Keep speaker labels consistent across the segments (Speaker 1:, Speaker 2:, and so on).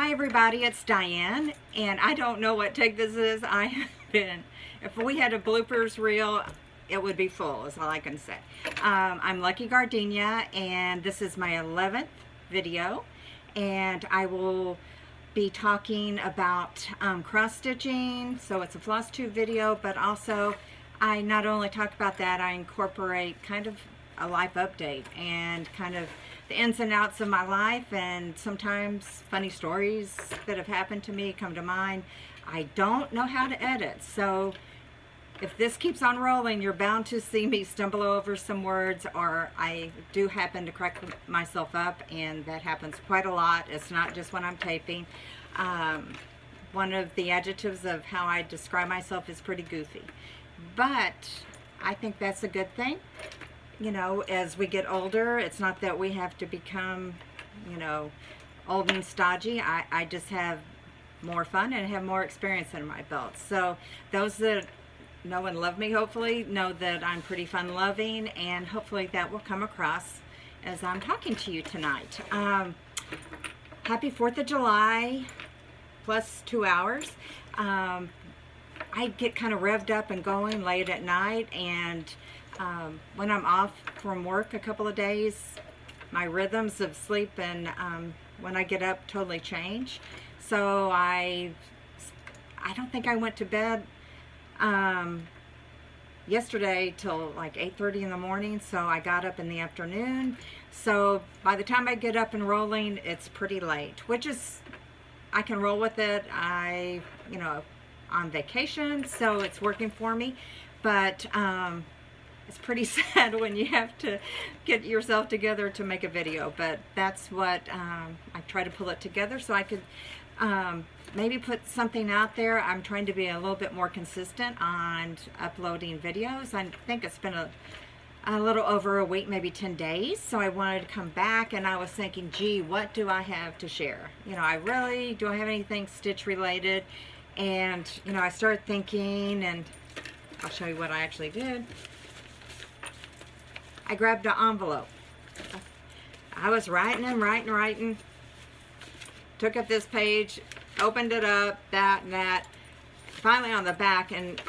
Speaker 1: Hi everybody, it's Diane, and I don't know what take this is. I have been, if we had a bloopers reel, it would be full, is all I can say. Um, I'm Lucky Gardenia, and this is my 11th video, and I will be talking about um, cross-stitching, so it's a floss tube video, but also I not only talk about that, I incorporate kind of a life update and kind of the ins and outs of my life and sometimes funny stories that have happened to me come to mind. I don't know how to edit, so if this keeps on rolling, you're bound to see me stumble over some words or I do happen to correct myself up and that happens quite a lot. It's not just when I'm taping. Um, one of the adjectives of how I describe myself is pretty goofy. But I think that's a good thing you know, as we get older, it's not that we have to become, you know, old and stodgy. I, I just have more fun and have more experience in my belt. So those that know and love me, hopefully, know that I'm pretty fun-loving, and hopefully that will come across as I'm talking to you tonight. Um, happy 4th of July, plus two hours. Um, I get kind of revved up and going late at night, and um, when I'm off from work a couple of days, my rhythms of sleep and um, when I get up totally change. So I, I don't think I went to bed um, yesterday till like 8.30 in the morning, so I got up in the afternoon. So by the time I get up and rolling, it's pretty late, which is, I can roll with it. I, you know, on vacation, so it's working for me. But um, it's pretty sad when you have to get yourself together to make a video, but that's what um, I try to pull it together so I could um, maybe put something out there. I'm trying to be a little bit more consistent on uploading videos. I think it's been a, a little over a week, maybe 10 days, so I wanted to come back and I was thinking, gee, what do I have to share? You know, I really, do I have anything stitch related? And, you know, I started thinking and I'll show you what I actually did. I grabbed an envelope. I was writing and writing, writing. Took up this page, opened it up, that and that. Finally on the back, and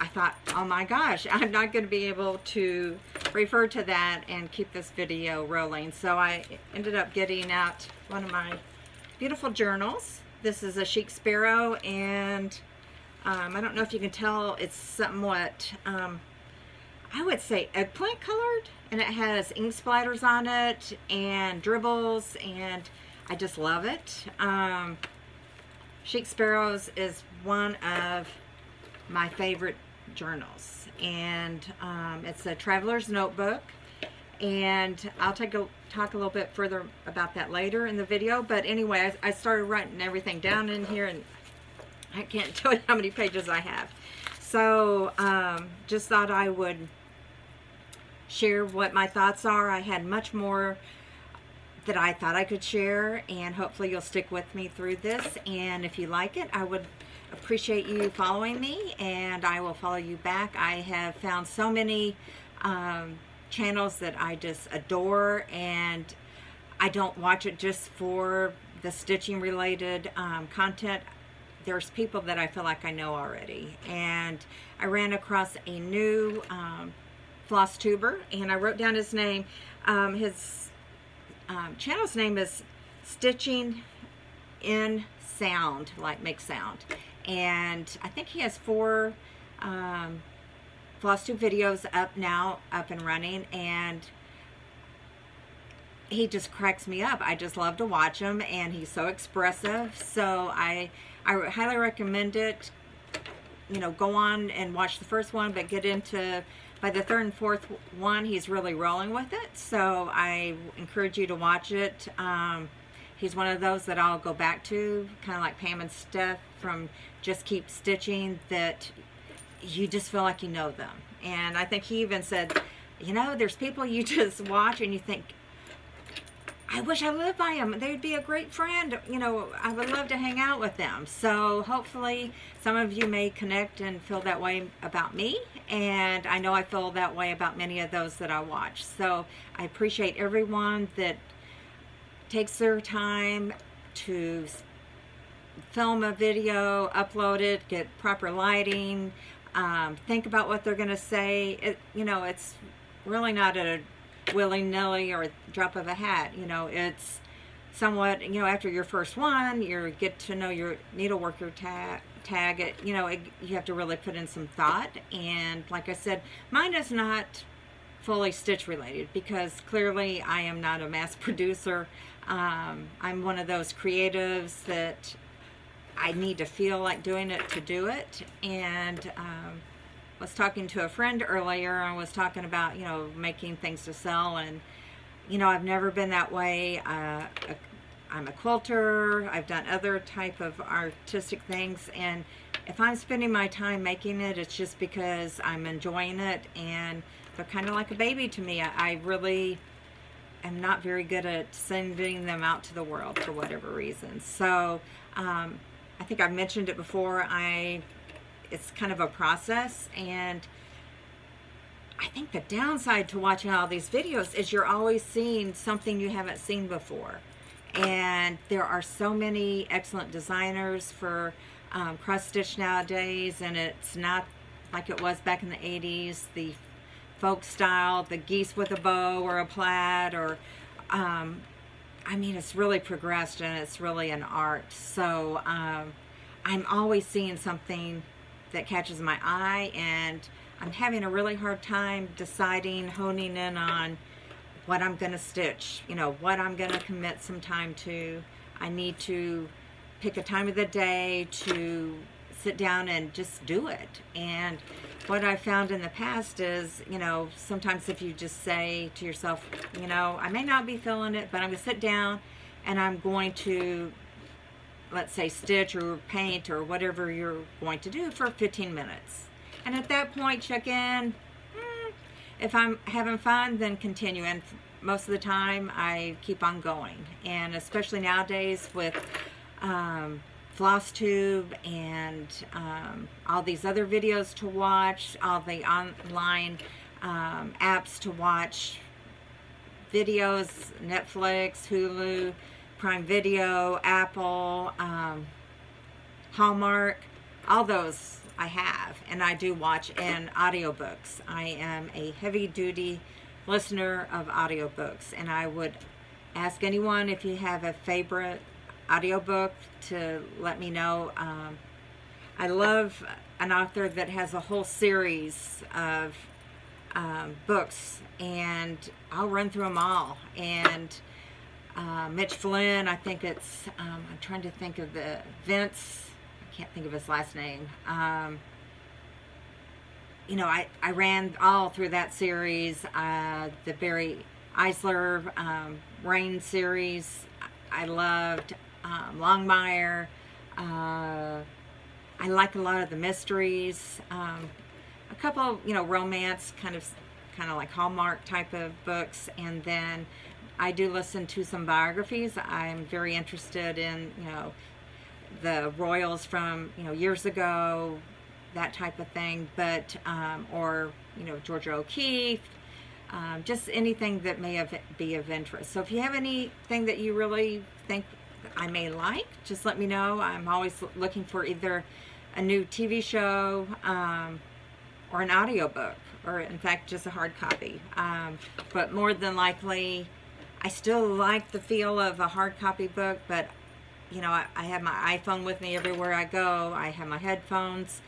Speaker 1: I thought, oh my gosh, I'm not going to be able to refer to that and keep this video rolling. So I ended up getting out one of my beautiful journals. This is a Chic Sparrow, and um, I don't know if you can tell, it's somewhat, um, I would say eggplant colored and it has ink splatters on it and dribbles and I just love it. Um, Chic Sparrows is one of my favorite journals and um, it's a traveler's notebook and I'll take a talk a little bit further about that later in the video but anyway I, I started writing everything down in here and I can't tell you how many pages I have so um, just thought I would share what my thoughts are. I had much more that I thought I could share and hopefully you'll stick with me through this and if you like it I would appreciate you following me and I will follow you back. I have found so many um, channels that I just adore and I don't watch it just for the stitching related um, content. There's people that I feel like I know already and I ran across a new um, floss tuber and I wrote down his name. Um, his um, channel's name is Stitching in Sound, like make sound. And I think he has four um, floss tube videos up now, up and running. And he just cracks me up. I just love to watch him and he's so expressive. So I, I highly recommend it. You know, go on and watch the first one, but get into by the third and fourth one, he's really rolling with it. So I encourage you to watch it. Um, he's one of those that I'll go back to, kind of like Pam and Steph from Just Keep Stitching, that you just feel like you know them. And I think he even said, you know, there's people you just watch and you think, I wish I lived by them. They'd be a great friend. You know, I would love to hang out with them. So hopefully some of you may connect and feel that way about me. And I know I feel that way about many of those that I watch. So I appreciate everyone that takes their time to film a video, upload it, get proper lighting, um, think about what they're going to say. It, you know, it's really not a willy-nilly or drop of a hat. You know, it's somewhat, you know, after your first one, you get to know your needleworker tag, tag it, you know, it, you have to really put in some thought. And like I said, mine is not fully stitch related because clearly I am not a mass producer. Um, I'm one of those creatives that I need to feel like doing it to do it. And um, was talking to a friend earlier and was talking about, you know, making things to sell. And, you know, I've never been that way. Uh, I'm a quilter. I've done other type of artistic things. And if I'm spending my time making it, it's just because I'm enjoying it. And they're kind of like a baby to me. I, I really am not very good at sending them out to the world for whatever reason. So, um, I think I've mentioned it before. I it's kind of a process and I think the downside to watching all these videos is you're always seeing something you haven't seen before. And there are so many excellent designers for um, cross stitch nowadays and it's not like it was back in the 80s, the folk style, the geese with a bow or a plaid or um, I mean, it's really progressed and it's really an art. So um, I'm always seeing something that catches my eye and I'm having a really hard time deciding, honing in on what I'm going to stitch, you know, what I'm going to commit some time to. I need to pick a time of the day to sit down and just do it. And what I found in the past is, you know, sometimes if you just say to yourself, you know, I may not be feeling it, but I'm going to sit down and I'm going to, let's say, stitch or paint or whatever you're going to do for 15 minutes. And at that point, check in. Hmm, if I'm having fun, then continue. And most of the time, I keep on going. And especially nowadays with um, FlossTube and um, all these other videos to watch, all the online um, apps to watch videos, Netflix, Hulu, Prime Video, Apple, um, Hallmark, all those I have and I do watch in audiobooks. I am a heavy duty listener of audiobooks and I would ask anyone if you have a favorite audiobook to let me know. Um, I love an author that has a whole series of um, books and I'll run through them all. And uh, Mitch Flynn, I think it's, um, I'm trying to think of the, Vince, I can't think of his last name. Um, you know, I, I ran all through that series, uh, the Barry Eisler um, Rain series, I loved um, Longmire. Uh, I like a lot of the mysteries. Um, a couple, you know, romance kind of, kind of like Hallmark type of books, and then I do listen to some biographies. I'm very interested in, you know, the royals from, you know, years ago, that type of thing, but, um, or, you know, Georgia O'Keeffe, um, just anything that may have, be of interest. So if you have anything that you really think I may like, just let me know. I'm always looking for either a new TV show um, or an audiobook or in fact just a hard copy. Um, but more than likely, I still like the feel of a hard copy book, but you know, I, I have my iPhone with me everywhere I go. I have my headphones.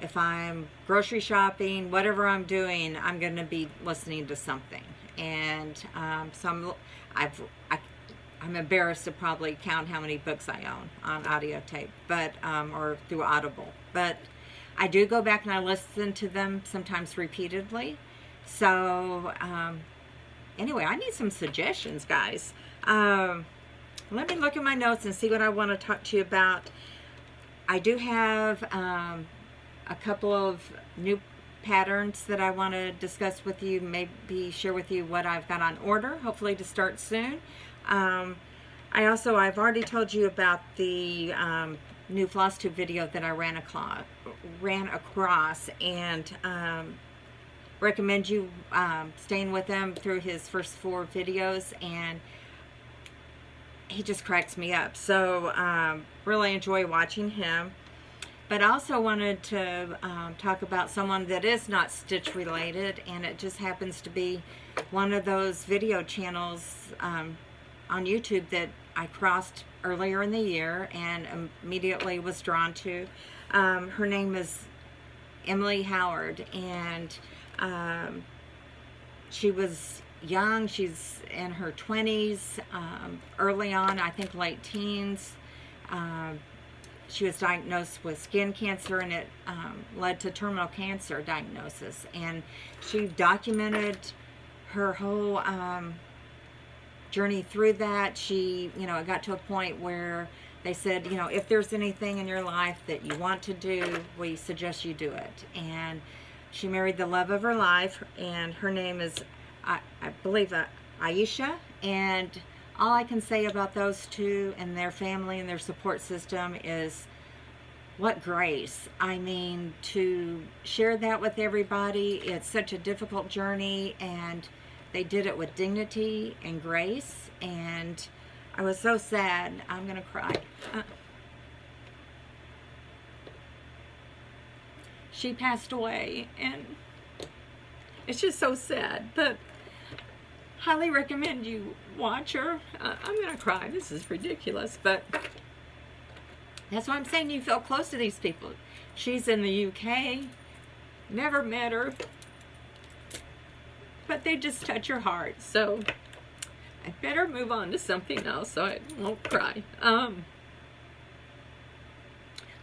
Speaker 1: If I'm grocery shopping, whatever I'm doing, I'm going to be listening to something. And um, so I'm, I've, I, I'm embarrassed to probably count how many books I own on audio tape, but um, or through Audible. But I do go back and I listen to them sometimes repeatedly. So um, anyway, I need some suggestions, guys. Um, let me look at my notes and see what I want to talk to you about. I do have um, a couple of new patterns that I want to discuss with you, maybe share with you what I've got on order, hopefully to start soon. Um, I also, I've already told you about the um, new FlossTube video that I ran, across, ran across and um, recommend you um, staying with him through his first four videos and he just cracks me up. So um, really enjoy watching him. But I also wanted to um, talk about someone that is not Stitch related, and it just happens to be one of those video channels um, on YouTube that I crossed earlier in the year and immediately was drawn to. Um, her name is Emily Howard, and um, she was young. She's in her 20s, um, early on, I think late teens. Um, she was diagnosed with skin cancer and it um, led to terminal cancer diagnosis. And she documented her whole um, journey through that. She, you know, it got to a point where they said, you know, if there's anything in your life that you want to do, we suggest you do it. And she married the love of her life, and her name is I, I believe uh, Aisha, and all I can say about those two and their family and their support system is what grace. I mean, to share that with everybody, it's such a difficult journey, and they did it with dignity and grace, and I was so sad. I'm going to cry. Uh, she passed away, and it's just so sad, but highly recommend you watch her. Uh, I'm gonna cry. This is ridiculous, but that's why I'm saying you feel close to these people. She's in the UK. Never met her. But they just touch your heart. So I better move on to something else so I won't cry. Um,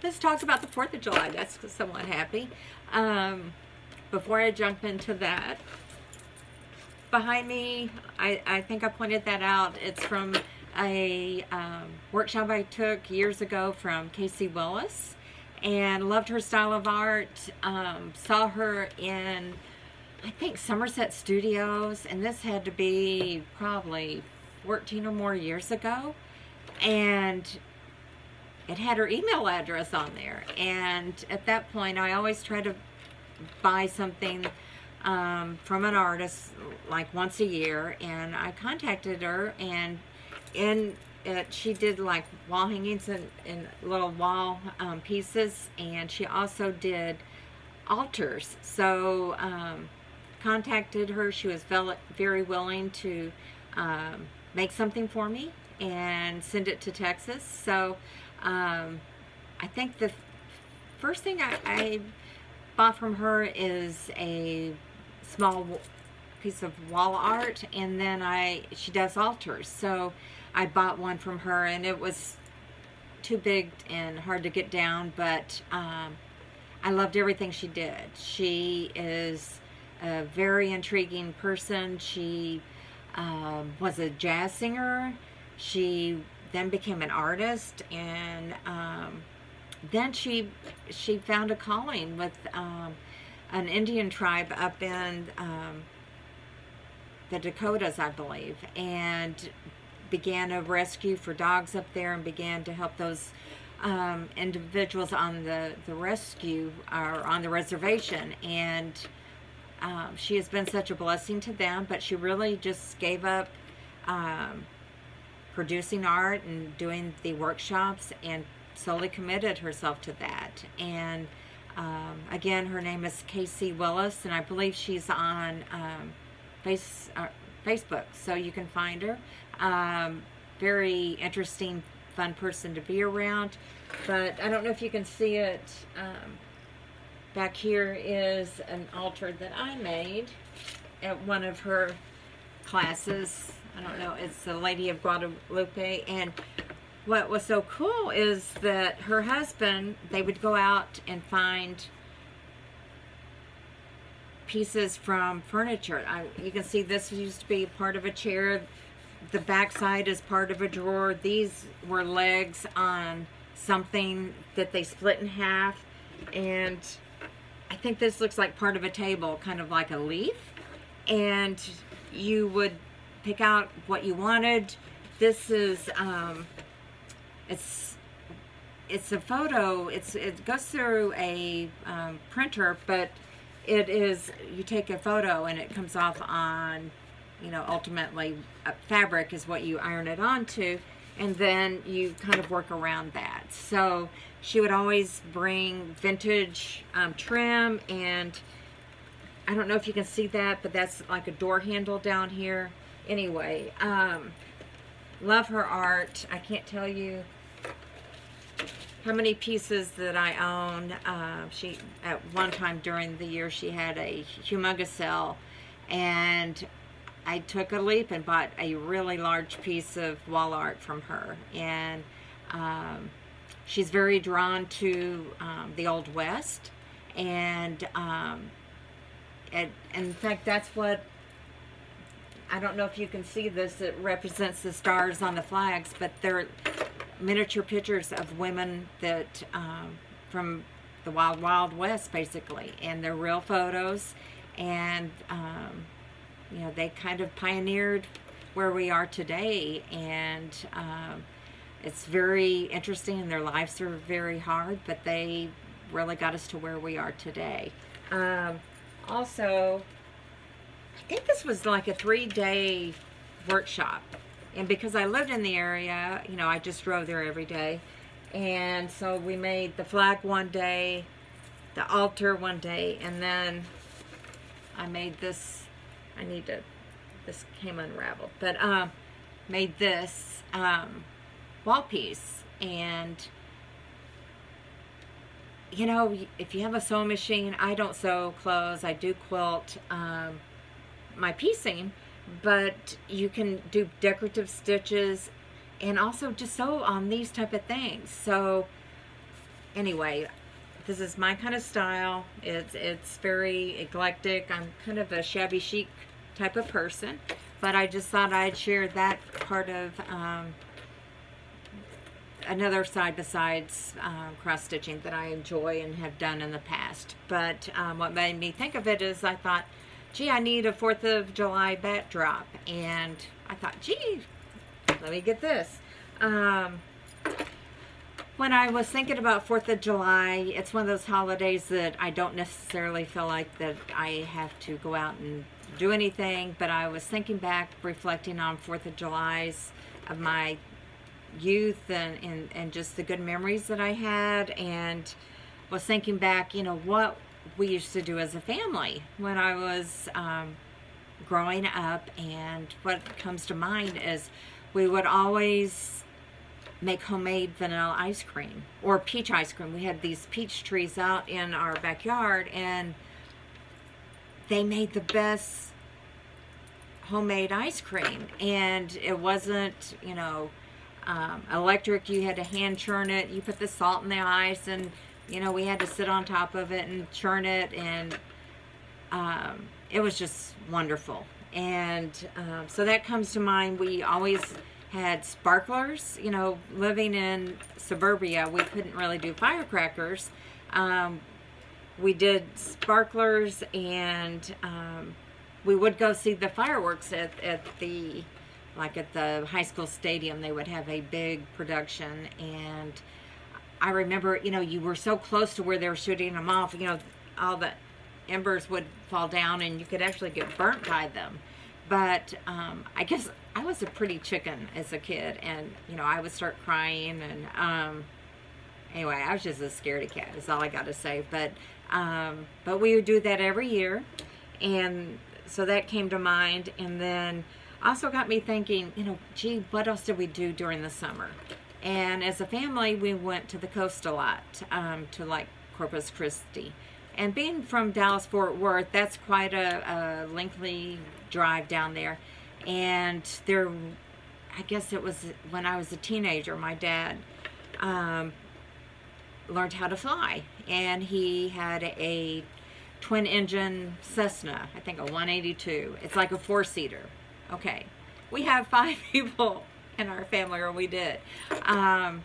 Speaker 1: let's talk about the 4th of July. That's somewhat happy. Um, before I jump into that, behind me, I, I think I pointed that out. It's from a um, workshop I took years ago from Casey Willis and loved her style of art. Um, saw her in, I think, Somerset Studios, and this had to be probably 14 or more years ago. And it had her email address on there. And at that point, I always try to buy something um, from an artist like once a year. And I contacted her and in it, she did like wall hangings and, and little wall um, pieces. And she also did altars. So um, contacted her. She was very willing to um, make something for me and send it to Texas. So um, I think the first thing I, I bought from her is a small piece of wall art and then I she does altars. So I bought one from her and it was too big and hard to get down but um, I loved everything she did. She is a very intriguing person. She um, was a jazz singer. She then became an artist and um, then she she found a calling with um, an Indian tribe up in um, the Dakotas, I believe, and began a rescue for dogs up there and began to help those um, individuals on the, the rescue or on the reservation. And um, she has been such a blessing to them, but she really just gave up um, producing art and doing the workshops and solely committed herself to that. And um, again, her name is Casey Willis, and I believe she's on um, face, uh, Facebook, so you can find her. Um, very interesting, fun person to be around. But I don't know if you can see it. Um, back here is an altar that I made at one of her classes. I don't know, it's the Lady of Guadalupe, and what was so cool is that her husband, they would go out and find pieces from furniture. I, you can see this used to be part of a chair. The backside is part of a drawer. These were legs on something that they split in half. And I think this looks like part of a table, kind of like a leaf. And you would pick out what you wanted. This is um, it's it's a photo it's it goes through a um, printer but it is you take a photo and it comes off on you know ultimately fabric is what you iron it onto and then you kind of work around that. So she would always bring vintage um, trim and I don't know if you can see that, but that's like a door handle down here. Anyway, um, love her art. I can't tell you how many pieces that I own. Uh, she At one time during the year, she had a humongous sale, and I took a leap and bought a really large piece of wall art from her. And um, she's very drawn to um, the Old West, and um, and, in fact, that's what, I don't know if you can see this, it represents the stars on the flags, but they're miniature pictures of women that, um, from the Wild Wild West, basically, and they're real photos, and, um, you know, they kind of pioneered where we are today, and um, it's very interesting, and their lives are very hard, but they really got us to where we are today. Um, also, I think this was like a three-day workshop. And because I lived in the area, you know, I just drove there every day. And so we made the flag one day, the altar one day, and then I made this, I need to, this came unraveled, but um, made this um, wall piece. And you know, if you have a sewing machine, I don't sew clothes. I do quilt um, my piecing, but you can do decorative stitches and also just sew on these type of things. So anyway, this is my kind of style. It's, it's very eclectic. I'm kind of a shabby chic type of person, but I just thought I'd share that part of um, another side besides uh, cross stitching that I enjoy and have done in the past. But um, what made me think of it is I thought, gee, I need a 4th of July backdrop. And I thought, gee, let me get this. Um, when I was thinking about 4th of July, it's one of those holidays that I don't necessarily feel like that I have to go out and do anything, but I was thinking back, reflecting on 4th of July's of my youth and, and, and just the good memories that I had and was thinking back, you know, what we used to do as a family when I was um, growing up and what comes to mind is we would always make homemade vanilla ice cream or peach ice cream. We had these peach trees out in our backyard and they made the best homemade ice cream and it wasn't, you know, um, electric, you had to hand churn it. You put the salt in the ice and, you know, we had to sit on top of it and churn it. And um, it was just wonderful. And uh, so that comes to mind. We always had sparklers. You know, living in suburbia, we couldn't really do firecrackers. Um, we did sparklers and um, we would go see the fireworks at, at the like at the high school stadium, they would have a big production. And I remember, you know, you were so close to where they were shooting them off, you know, all the embers would fall down and you could actually get burnt by them. But um, I guess I was a pretty chicken as a kid and, you know, I would start crying and, um, anyway, I was just a scaredy cat is all I got to say. But, um, but we would do that every year. And so that came to mind. And then also got me thinking, you know, gee, what else did we do during the summer? And as a family, we went to the coast a lot, um, to like Corpus Christi. And being from Dallas Fort Worth, that's quite a, a lengthy drive down there. And there, I guess it was when I was a teenager, my dad um, learned how to fly. And he had a twin engine Cessna, I think a 182. It's like a four seater. Okay, we have five people in our family, or we did. Um,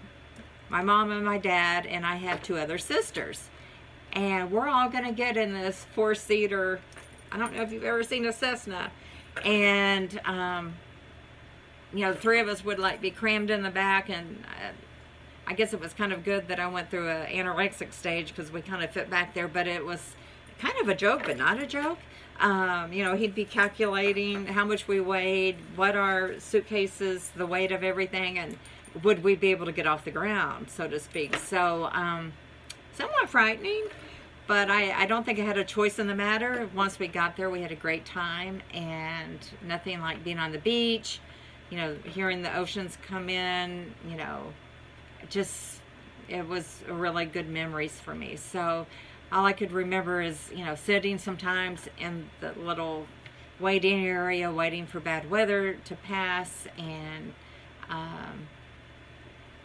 Speaker 1: my mom and my dad, and I have two other sisters. And we're all going to get in this four-seater, I don't know if you've ever seen a Cessna. And, um, you know, three of us would like be crammed in the back and uh, I guess it was kind of good that I went through an anorexic stage because we kind of fit back there, but it was kind of a joke, but not a joke. Um, you know, he'd be calculating how much we weighed, what our suitcases, the weight of everything, and would we be able to get off the ground, so to speak. So, um, somewhat frightening, but I, I don't think I had a choice in the matter. Once we got there, we had a great time, and nothing like being on the beach, you know, hearing the oceans come in, you know, just, it was really good memories for me. So, all I could remember is, you know, sitting sometimes in the little waiting area, waiting for bad weather to pass. And um,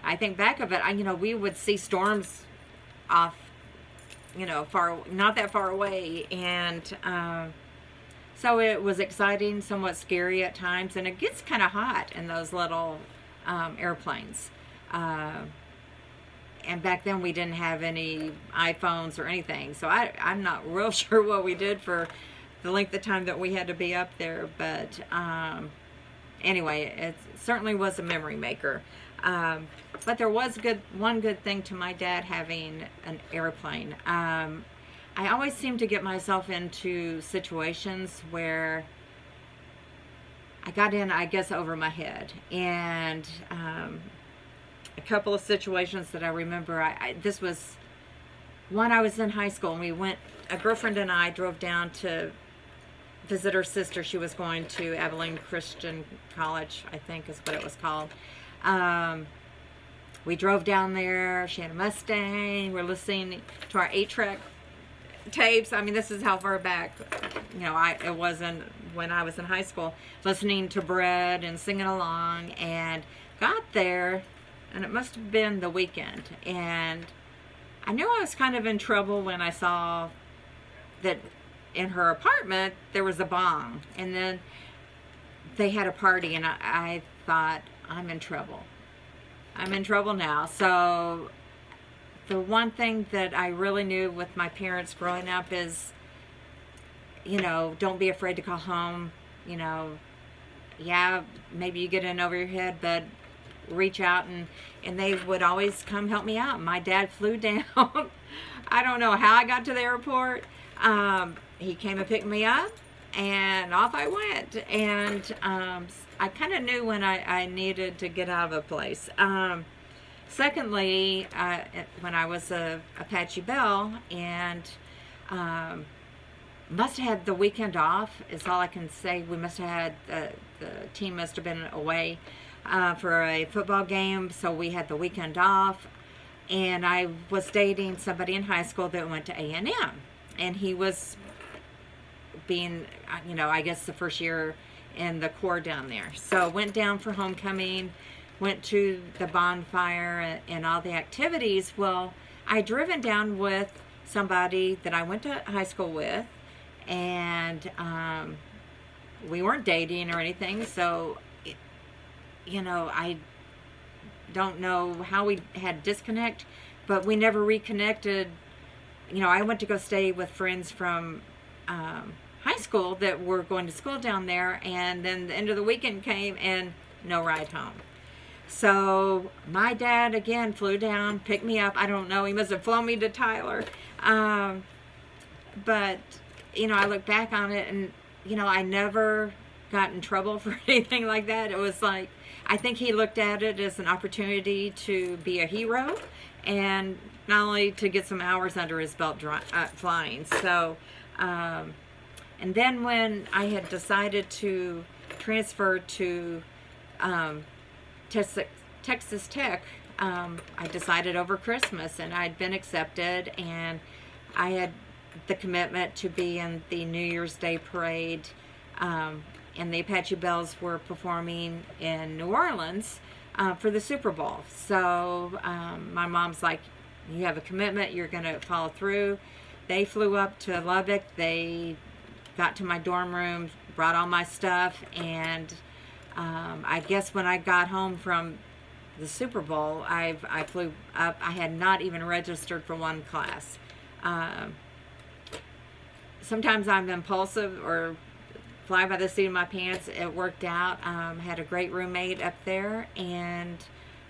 Speaker 1: I think back of it, I, you know, we would see storms off, you know, far, not that far away. And um, so it was exciting, somewhat scary at times. And it gets kind of hot in those little um, airplanes. Uh, and back then we didn't have any iPhones or anything. So I, I'm not real sure what we did for the length of time that we had to be up there. But um, anyway, it certainly was a memory maker. Um, but there was good one good thing to my dad having an airplane. Um, I always seem to get myself into situations where I got in, I guess, over my head. And um, a couple of situations that I remember. I, I, this was one I was in high school and we went, a girlfriend and I drove down to visit her sister. She was going to Abilene Christian College, I think is what it was called. Um, we drove down there. She had a Mustang. We're listening to our eight-track tapes. I mean, this is how far back, you know, I it wasn't when I was in high school. Listening to Bread and singing along, and got there and it must have been the weekend. And I knew I was kind of in trouble when I saw that in her apartment there was a bong, and then they had a party, and I, I thought, I'm in trouble. I'm in trouble now. So the one thing that I really knew with my parents growing up is, you know, don't be afraid to call home. You know, yeah, maybe you get in over your head, but reach out and and they would always come help me out. My dad flew down. I don't know how I got to the airport. Um, he came and picked me up and off I went. And um, I kind of knew when I, I, needed to get out of a place. Um, secondly, uh, when I was a Apache Belle and um, must have had the weekend off is all I can say. We must have had, the, the team must have been away uh, for a football game, so we had the weekend off. And I was dating somebody in high school that went to A&M, and he was being, uh, you know, I guess the first year in the corps down there. So went down for homecoming, went to the bonfire and all the activities. Well, I driven down with somebody that I went to high school with, and um, we weren't dating or anything. So you know, I don't know how we had disconnect, but we never reconnected. You know, I went to go stay with friends from um, high school that were going to school down there, and then the end of the weekend came and no ride home. So my dad again flew down, picked me up. I don't know, he must have flown me to Tyler. Um, but, you know, I look back on it and, you know, I never got in trouble for anything like that. It was like, I think he looked at it as an opportunity to be a hero and not only to get some hours under his belt dry, uh, flying. So, um, and then when I had decided to transfer to um, Texas, Tech, um, I decided over Christmas and I'd been accepted and I had the commitment to be in the New Year's Day parade um, and the Apache Belles were performing in New Orleans uh, for the Super Bowl. So um, my mom's like, you have a commitment, you're going to follow through. They flew up to Lubbock. They got to my dorm room, brought all my stuff, and um, I guess when I got home from the Super Bowl, I've, I flew up. I had not even registered for one class. Um, sometimes I'm impulsive or fly by the seat of my pants. It worked out. Um, had a great roommate up there, and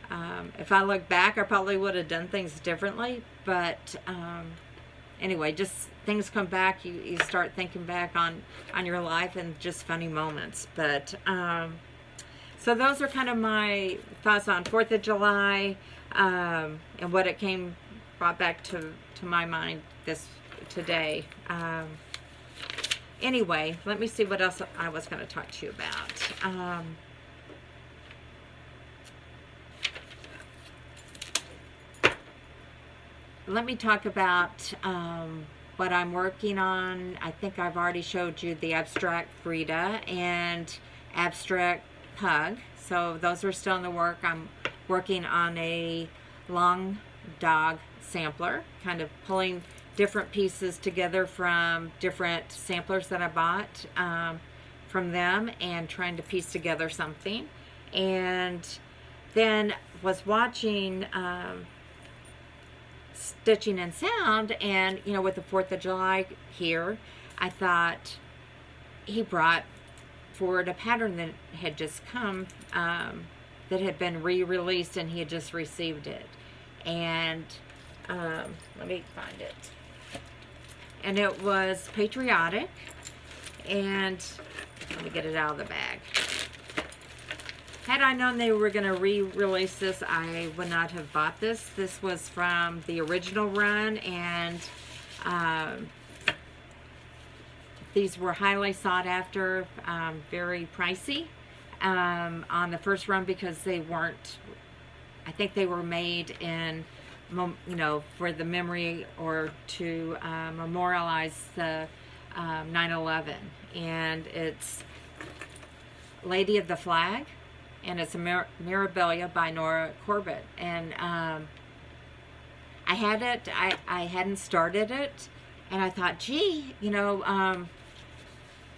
Speaker 1: um, if I look back, I probably would have done things differently. But um, anyway, just things come back. You, you start thinking back on, on your life and just funny moments. But, um, so those are kind of my thoughts on 4th of July um, and what it came, brought back to, to my mind this today. Anyway, let me see what else I was going to talk to you about. Um, let me talk about um, what I'm working on. I think I've already showed you the abstract Frida and abstract Pug. So those are still in the work. I'm working on a long dog sampler, kind of pulling different pieces together from different samplers that I bought um, from them and trying to piece together something. And then was watching um, Stitching and Sound and, you know, with the 4th of July here, I thought he brought forward a pattern that had just come um, that had been re-released and he had just received it. And um, let me find it and it was patriotic. And let me get it out of the bag. Had I known they were going to re-release this I would not have bought this. This was from the original run and um, these were highly sought after um, very pricey um, on the first run because they weren't I think they were made in you know, for the memory or to uh, memorialize the 9-11. Um, and it's Lady of the Flag, and it's a Mir Mirabilia by Nora Corbett. And um, I had it, I, I hadn't started it, and I thought, gee, you know, um,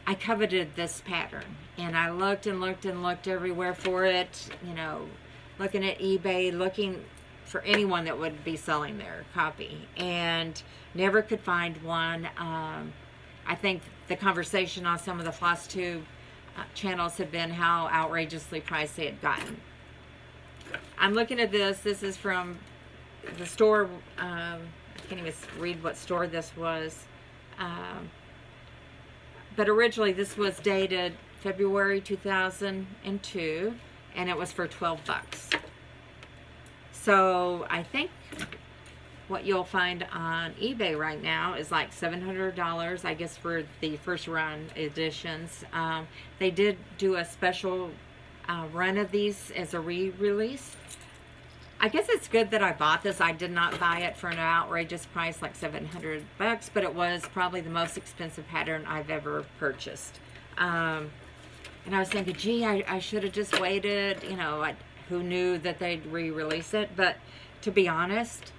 Speaker 1: I coveted this pattern. And I looked and looked and looked everywhere for it, you know, looking at eBay, looking for anyone that would be selling their copy and never could find one. Um, I think the conversation on some of the FlossTube uh, channels had been how outrageously priced they had gotten. I'm looking at this. This is from the store. Um, I can't even read what store this was. Um, but originally this was dated February 2002 and it was for 12 bucks. So I think what you'll find on eBay right now is like $700, I guess, for the first run editions. Um, they did do a special uh, run of these as a re-release. I guess it's good that I bought this. I did not buy it for an outrageous price like 700 bucks, but it was probably the most expensive pattern I've ever purchased. Um, and I was thinking, gee, I, I should have just waited. You know, I, who knew that they'd re-release it. But to be honest,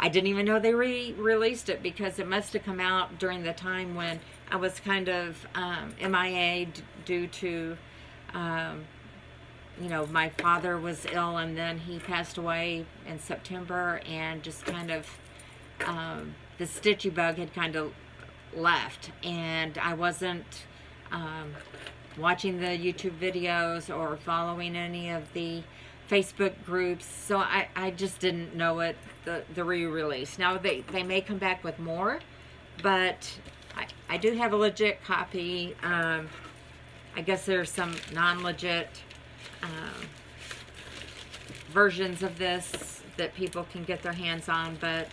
Speaker 1: I didn't even know they re-released it because it must have come out during the time when I was kind of um, MIA due to, um, you know, my father was ill and then he passed away in September and just kind of um, the stitchy bug had kind of left and I wasn't um, watching the YouTube videos or following any of the Facebook groups. So I, I just didn't know it, the, the re-release. Now they, they may come back with more, but I, I do have a legit copy. Um, I guess there's some non-legit um, versions of this that people can get their hands on, but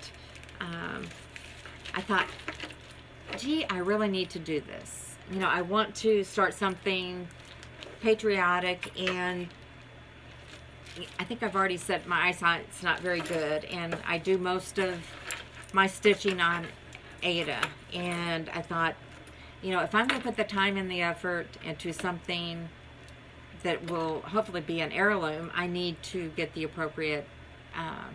Speaker 1: um, I thought, gee, I really need to do this you know, I want to start something patriotic and I think I've already said my eyesight's not very good and I do most of my stitching on Aida and I thought, you know, if I'm going to put the time and the effort into something that will hopefully be an heirloom, I need to get the appropriate uh,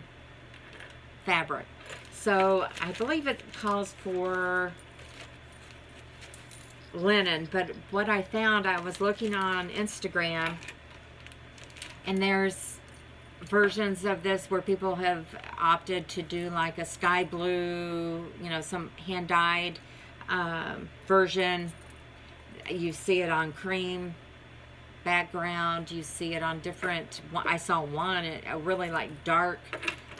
Speaker 1: fabric. So I believe it calls for linen. But what I found, I was looking on Instagram, and there's versions of this where people have opted to do like a sky blue, you know, some hand-dyed um, version. You see it on cream background. You see it on different, I saw one, a really like dark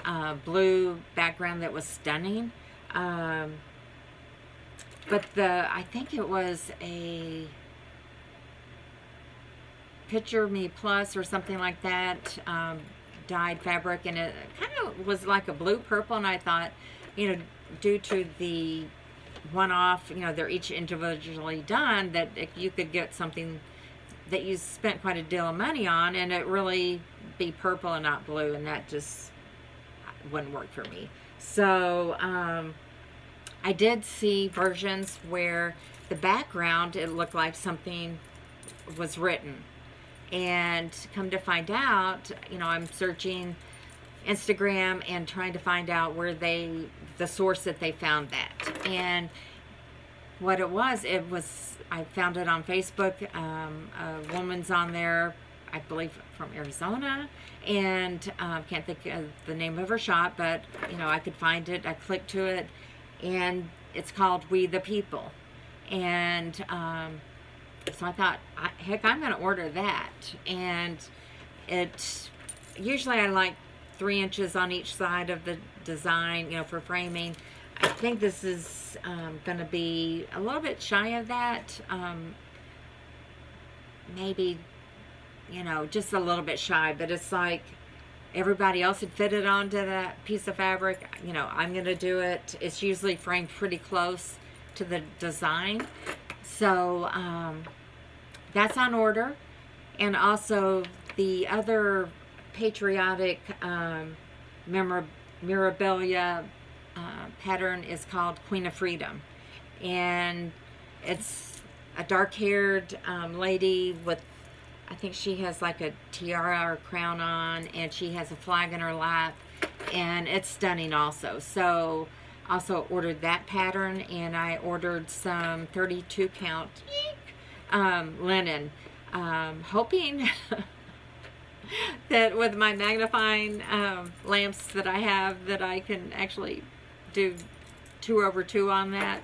Speaker 1: uh, blue background that was stunning. Um, but the, I think it was a Picture Me Plus or something like that, um, dyed fabric, and it kind of was like a blue purple, and I thought, you know, due to the one-off, you know, they're each individually done, that if you could get something that you spent quite a deal of money on, and it really be purple and not blue, and that just wouldn't work for me. So, um, I did see versions where the background, it looked like something was written. And come to find out, you know, I'm searching Instagram and trying to find out where they, the source that they found that. And what it was, it was, I found it on Facebook. Um, a woman's on there, I believe from Arizona, and um, can't think of the name of her shop, but, you know, I could find it. I clicked to it, and it's called We the People. And um, so I thought, heck, I'm going to order that. And it, usually I like three inches on each side of the design, you know, for framing. I think this is um, going to be a little bit shy of that. Um, maybe, you know, just a little bit shy, but it's like everybody else had fitted onto that piece of fabric. You know, I'm going to do it. It's usually framed pretty close to the design. So um, that's on order. And also the other patriotic um, memorabilia uh, pattern is called Queen of Freedom. And it's a dark-haired um, lady with I think she has like a tiara or crown on and she has a flag in her lap and it's stunning also. So also ordered that pattern and I ordered some 32 count um, linen um, hoping that with my magnifying um, lamps that I have that I can actually do two over two on that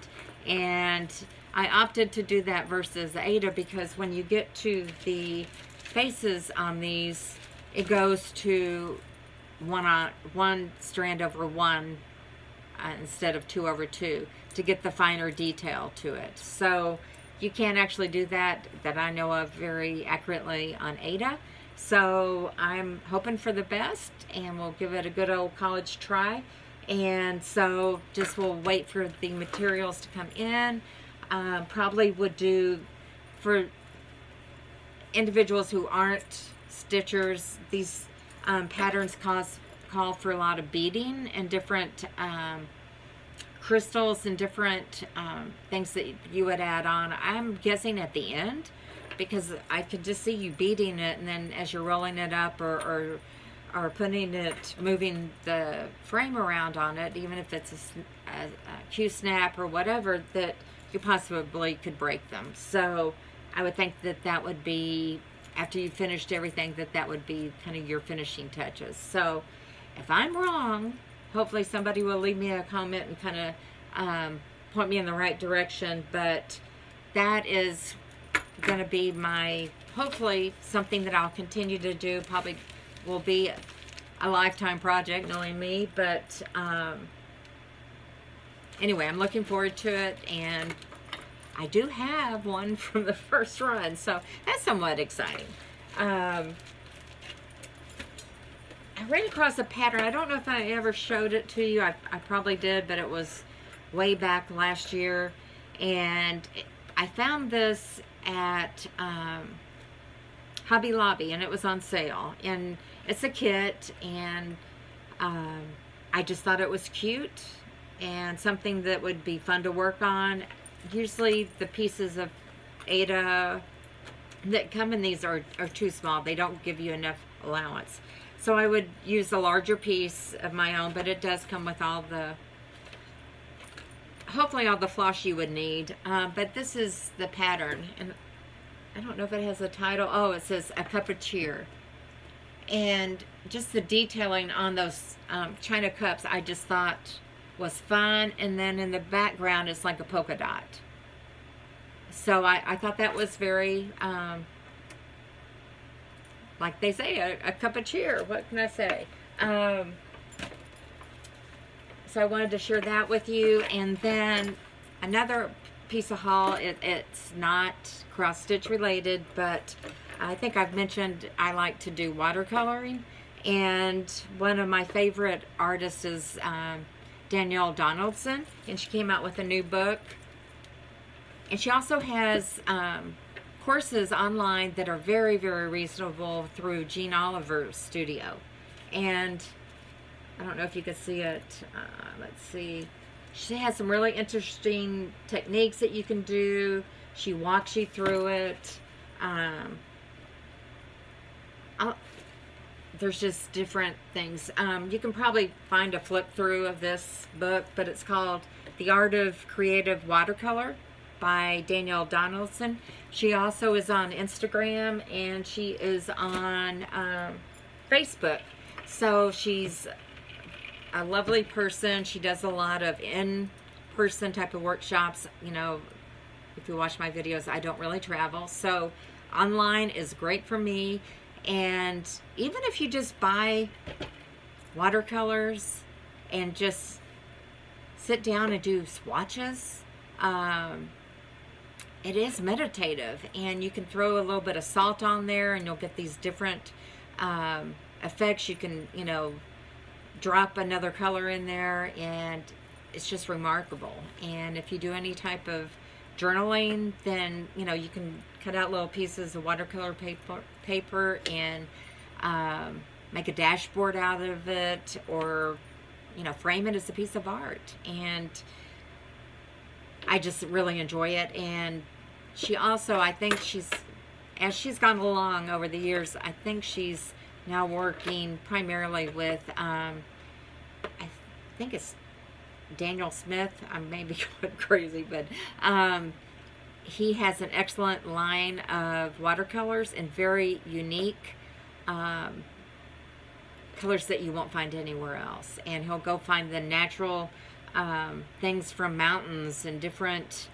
Speaker 1: and I opted to do that versus Aida because when you get to the faces on these, it goes to one on one strand over one uh, instead of two over two to get the finer detail to it. So you can't actually do that that I know of very accurately on Aida. So I'm hoping for the best and we'll give it a good old college try. And so just we'll wait for the materials to come in uh, probably would do for individuals who aren't stitchers, these um, patterns cause, call for a lot of beading and different um, crystals and different um, things that you would add on. I'm guessing at the end because I could just see you beating it and then as you're rolling it up or, or, or putting it, moving the frame around on it, even if it's a, a, a Q-snap or whatever, that you possibly could break them. So I would think that that would be, after you finished everything, that that would be kind of your finishing touches. So if I'm wrong, hopefully somebody will leave me a comment and kind of um, point me in the right direction. But that is going to be my, hopefully, something that I'll continue to do. Probably will be a lifetime project, knowing me. But um, anyway, I'm looking forward to it, and I do have one from the first run, so that's somewhat exciting. Um, I ran across a pattern. I don't know if I ever showed it to you. I, I probably did, but it was way back last year. And I found this at um, Hobby Lobby, and it was on sale. And it's a kit, and um, I just thought it was cute and something that would be fun to work on. Usually the pieces of Aida that come in these are, are too small. They don't give you enough allowance. So I would use a larger piece of my own, but it does come with all the, hopefully all the floss you would need. Uh, but this is the pattern. And I don't know if it has a title. Oh, it says A Cup of Cheer. And just the detailing on those um, china cups, I just thought was fun. And then in the background, it's like a polka dot. So I, I thought that was very, um, like they say, a, a, cup of cheer. What can I say? Um, so I wanted to share that with you. And then another piece of haul, it, it's not cross-stitch related, but I think I've mentioned I like to do watercoloring. And one of my favorite artists is um, Danielle Donaldson, and she came out with a new book. And she also has um, courses online that are very, very reasonable through Jeanne Oliver's studio. And I don't know if you can see it. Uh, let's see. She has some really interesting techniques that you can do. She walks you through it. Um, there's just different things. Um, you can probably find a flip through of this book, but it's called The Art of Creative Watercolor by Danielle Donaldson. She also is on Instagram and she is on um, Facebook. So she's a lovely person. She does a lot of in-person type of workshops. You know, if you watch my videos, I don't really travel. So online is great for me. And even if you just buy watercolors and just sit down and do swatches, um, it is meditative. And you can throw a little bit of salt on there and you'll get these different um, effects. You can you know drop another color in there and it's just remarkable. And if you do any type of journaling then you know you can cut out little pieces of watercolor paper paper and um, make a dashboard out of it or you know frame it as a piece of art. And I just really enjoy it. And she also I think she's as she's gone along over the years I think she's now working primarily with um, I think it's Daniel Smith. I may be going crazy but um, he has an excellent line of watercolors and very unique um, colors that you won't find anywhere else. And he'll go find the natural um, things from mountains and different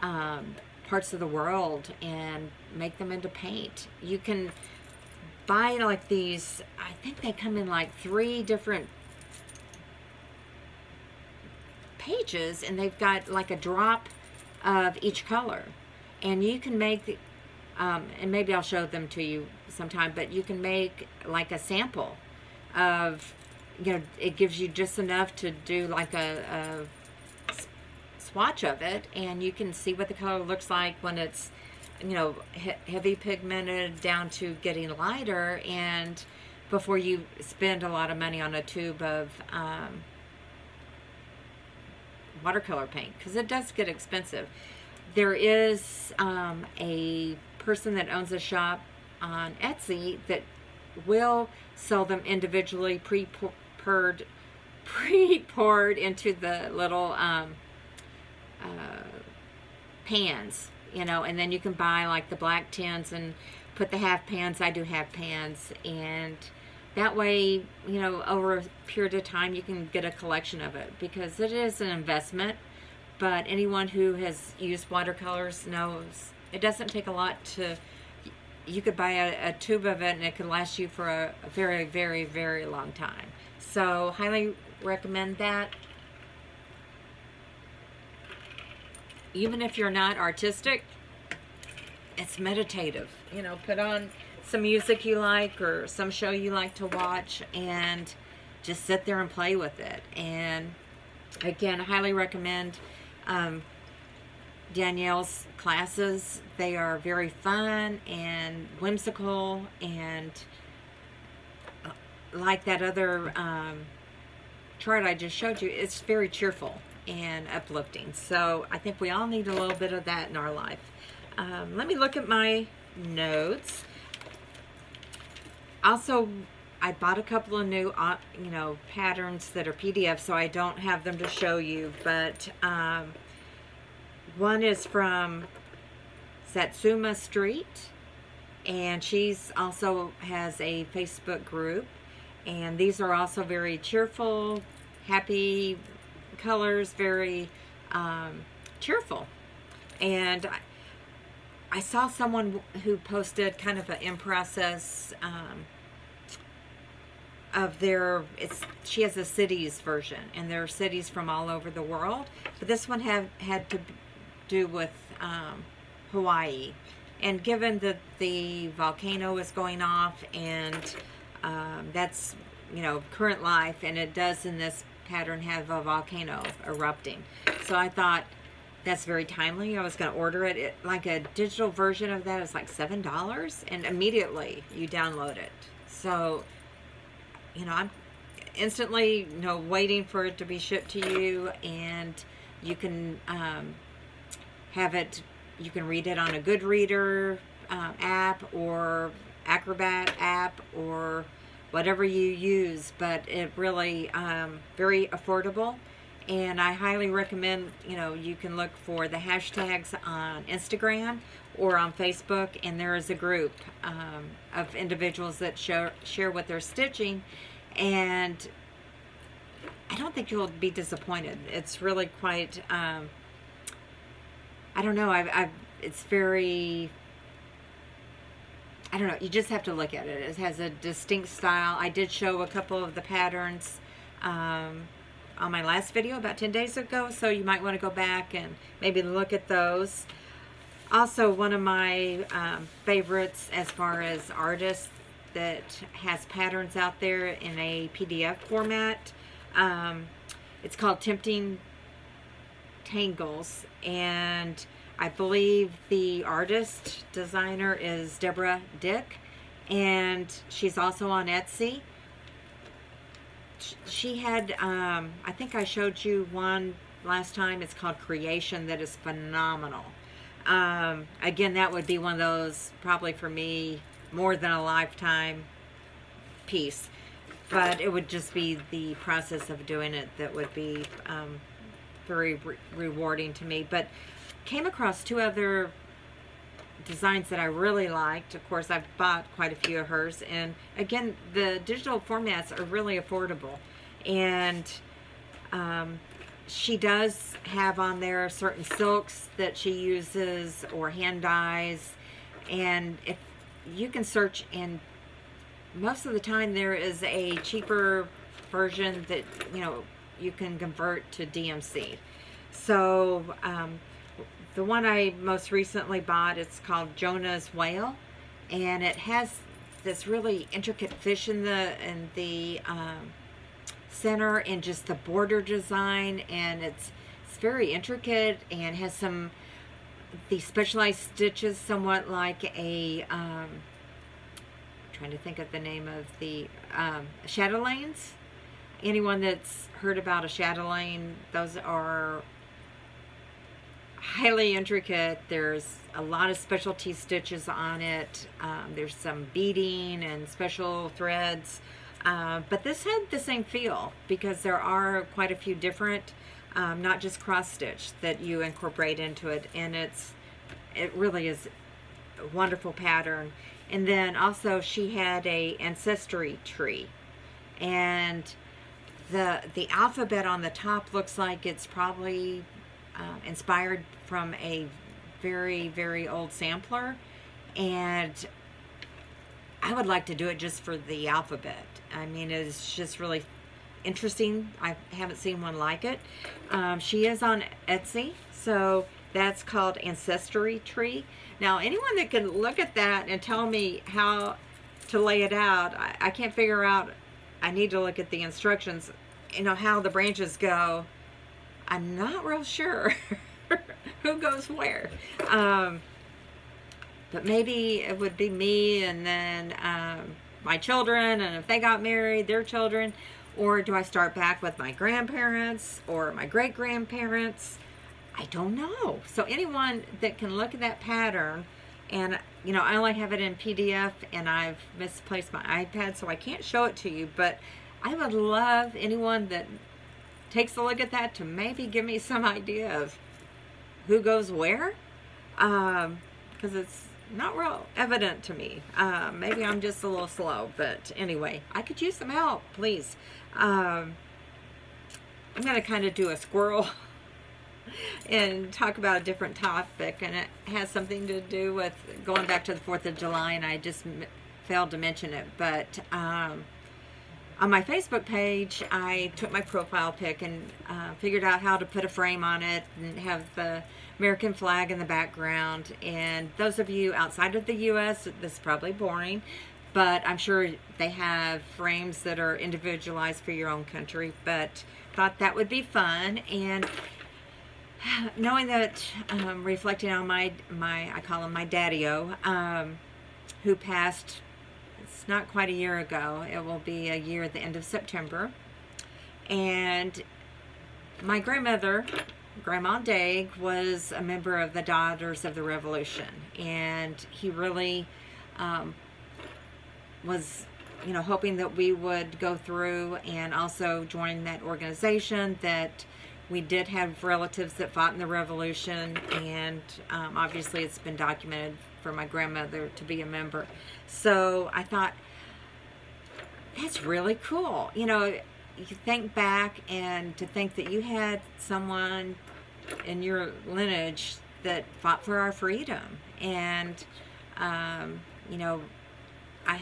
Speaker 1: um, parts of the world and make them into paint. You can buy like these, I think they come in like three different pages and they've got like a drop of each color. And you can make, um, and maybe I'll show them to you sometime, but you can make like a sample of, you know, it gives you just enough to do like a, a swatch of it and you can see what the color looks like when it's, you know, he heavy pigmented down to getting lighter and before you spend a lot of money on a tube of um, watercolor paint because it does get expensive. There is um, a person that owns a shop on Etsy that will sell them individually pre-poured pre-poured into the little um, uh, pans, you know, and then you can buy like the black tins and put the half pans. I do half pans and that way, you know, over a period of time, you can get a collection of it because it is an investment. But anyone who has used watercolors knows it doesn't take a lot to, you could buy a, a tube of it and it could last you for a, a very, very, very long time. So highly recommend that. Even if you're not artistic, it's meditative. You know, put on some music you like or some show you like to watch and just sit there and play with it. And again, I highly recommend um, Danielle's classes. They are very fun and whimsical and uh, like that other um, chart I just showed you, it's very cheerful and uplifting. So I think we all need a little bit of that in our life. Um, let me look at my notes also, I bought a couple of new, uh, you know, patterns that are PDF, so I don't have them to show you. But um, one is from Satsuma Street, and she's also has a Facebook group. And these are also very cheerful, happy colors, very um, cheerful. And I, I saw someone who posted kind of an in process um, of their it's she has a cities version and there are cities from all over the world but this one have had to do with um, Hawaii. And given that the volcano is going off and um, that's you know current life and it does in this pattern have a volcano erupting. So I thought that's very timely. I was going to order it. it like a digital version of that is like seven dollars and immediately you download it. So you know, I'm instantly, you know, waiting for it to be shipped to you and you can um, have it, you can read it on a Goodreader uh, app or Acrobat app or whatever you use, but it really um, very affordable. And I highly recommend, you know, you can look for the hashtags on Instagram or on Facebook, and there is a group um, of individuals that share, share what they're stitching, and I don't think you'll be disappointed. It's really quite, um, I don't know, I've, I've, it's very, I don't know, you just have to look at it. It has a distinct style. I did show a couple of the patterns um, on my last video about 10 days ago, so you might want to go back and maybe look at those. Also, one of my um, favorites as far as artists that has patterns out there in a PDF format. Um, it's called Tempting Tangles, and I believe the artist designer is Deborah Dick, and she's also on Etsy. She had, um, I think I showed you one last time. It's called Creation that is phenomenal. Um, again, that would be one of those, probably for me, more than a lifetime piece. But it would just be the process of doing it that would be um, very re rewarding to me. But came across two other designs that I really liked. Of course, I've bought quite a few of hers. And again, the digital formats are really affordable. And um, she does have on there certain silks that she uses or hand dyes. And if you can search and most of the time there is a cheaper version that you know you can convert to DMC so um, the one I most recently bought it's called Jonah's Whale. And it has this really intricate fish in the in the um, center and just the border design and it's it's very intricate and has some the specialized stitches somewhat like a um, trying to think of the name of the um, chatelaines anyone that's heard about a chatelaine those are highly intricate. There's a lot of specialty stitches on it. Um, there's some beading and special threads uh, but this had the same feel because there are quite a few different, um, not just cross stitch that you incorporate into it. And it's, it really is a wonderful pattern. And then also she had a ancestry tree and the, the alphabet on the top looks like it's probably uh, inspired from a very, very old sampler. And I would like to do it just for the alphabet. I mean, it's just really interesting. I haven't seen one like it. Um, she is on Etsy, so that's called Ancestry Tree. Now, anyone that can look at that and tell me how to lay it out, I, I can't figure out. I need to look at the instructions, you know, how the branches go. I'm not real sure who goes where. Um, but maybe it would be me and then um, my children, and if they got married, their children, or do I start back with my grandparents or my great grandparents? I don't know. So anyone that can look at that pattern, and you know, I only have it in PDF and I've misplaced my iPad, so I can't show it to you, but I would love anyone that takes a look at that to maybe give me some idea of who goes where. Um, because it's not real evident to me. Uh, maybe I'm just a little slow, but anyway, I could use some help, please. Um, I'm going to kind of do a squirrel and talk about a different topic, and it has something to do with going back to the 4th of July, and I just failed to mention it, but um, on my Facebook page, I took my profile pic and uh, figured out how to put a frame on it and have the American flag in the background. And those of you outside of the U.S., this is probably boring, but I'm sure they have frames that are individualized for your own country. But thought that would be fun and knowing that um, reflecting on my my I call him my daddy-o um, who passed it's not quite a year ago it will be a year at the end of September and my grandmother Grandma Daig was a member of the Daughters of the Revolution and he really um, was you know hoping that we would go through and also join that organization that we did have relatives that fought in the revolution and um, obviously it's been documented for my grandmother to be a member. So i thought that's really cool. You know you think back and to think that you had someone in your lineage that fought for our freedom. And um, you know i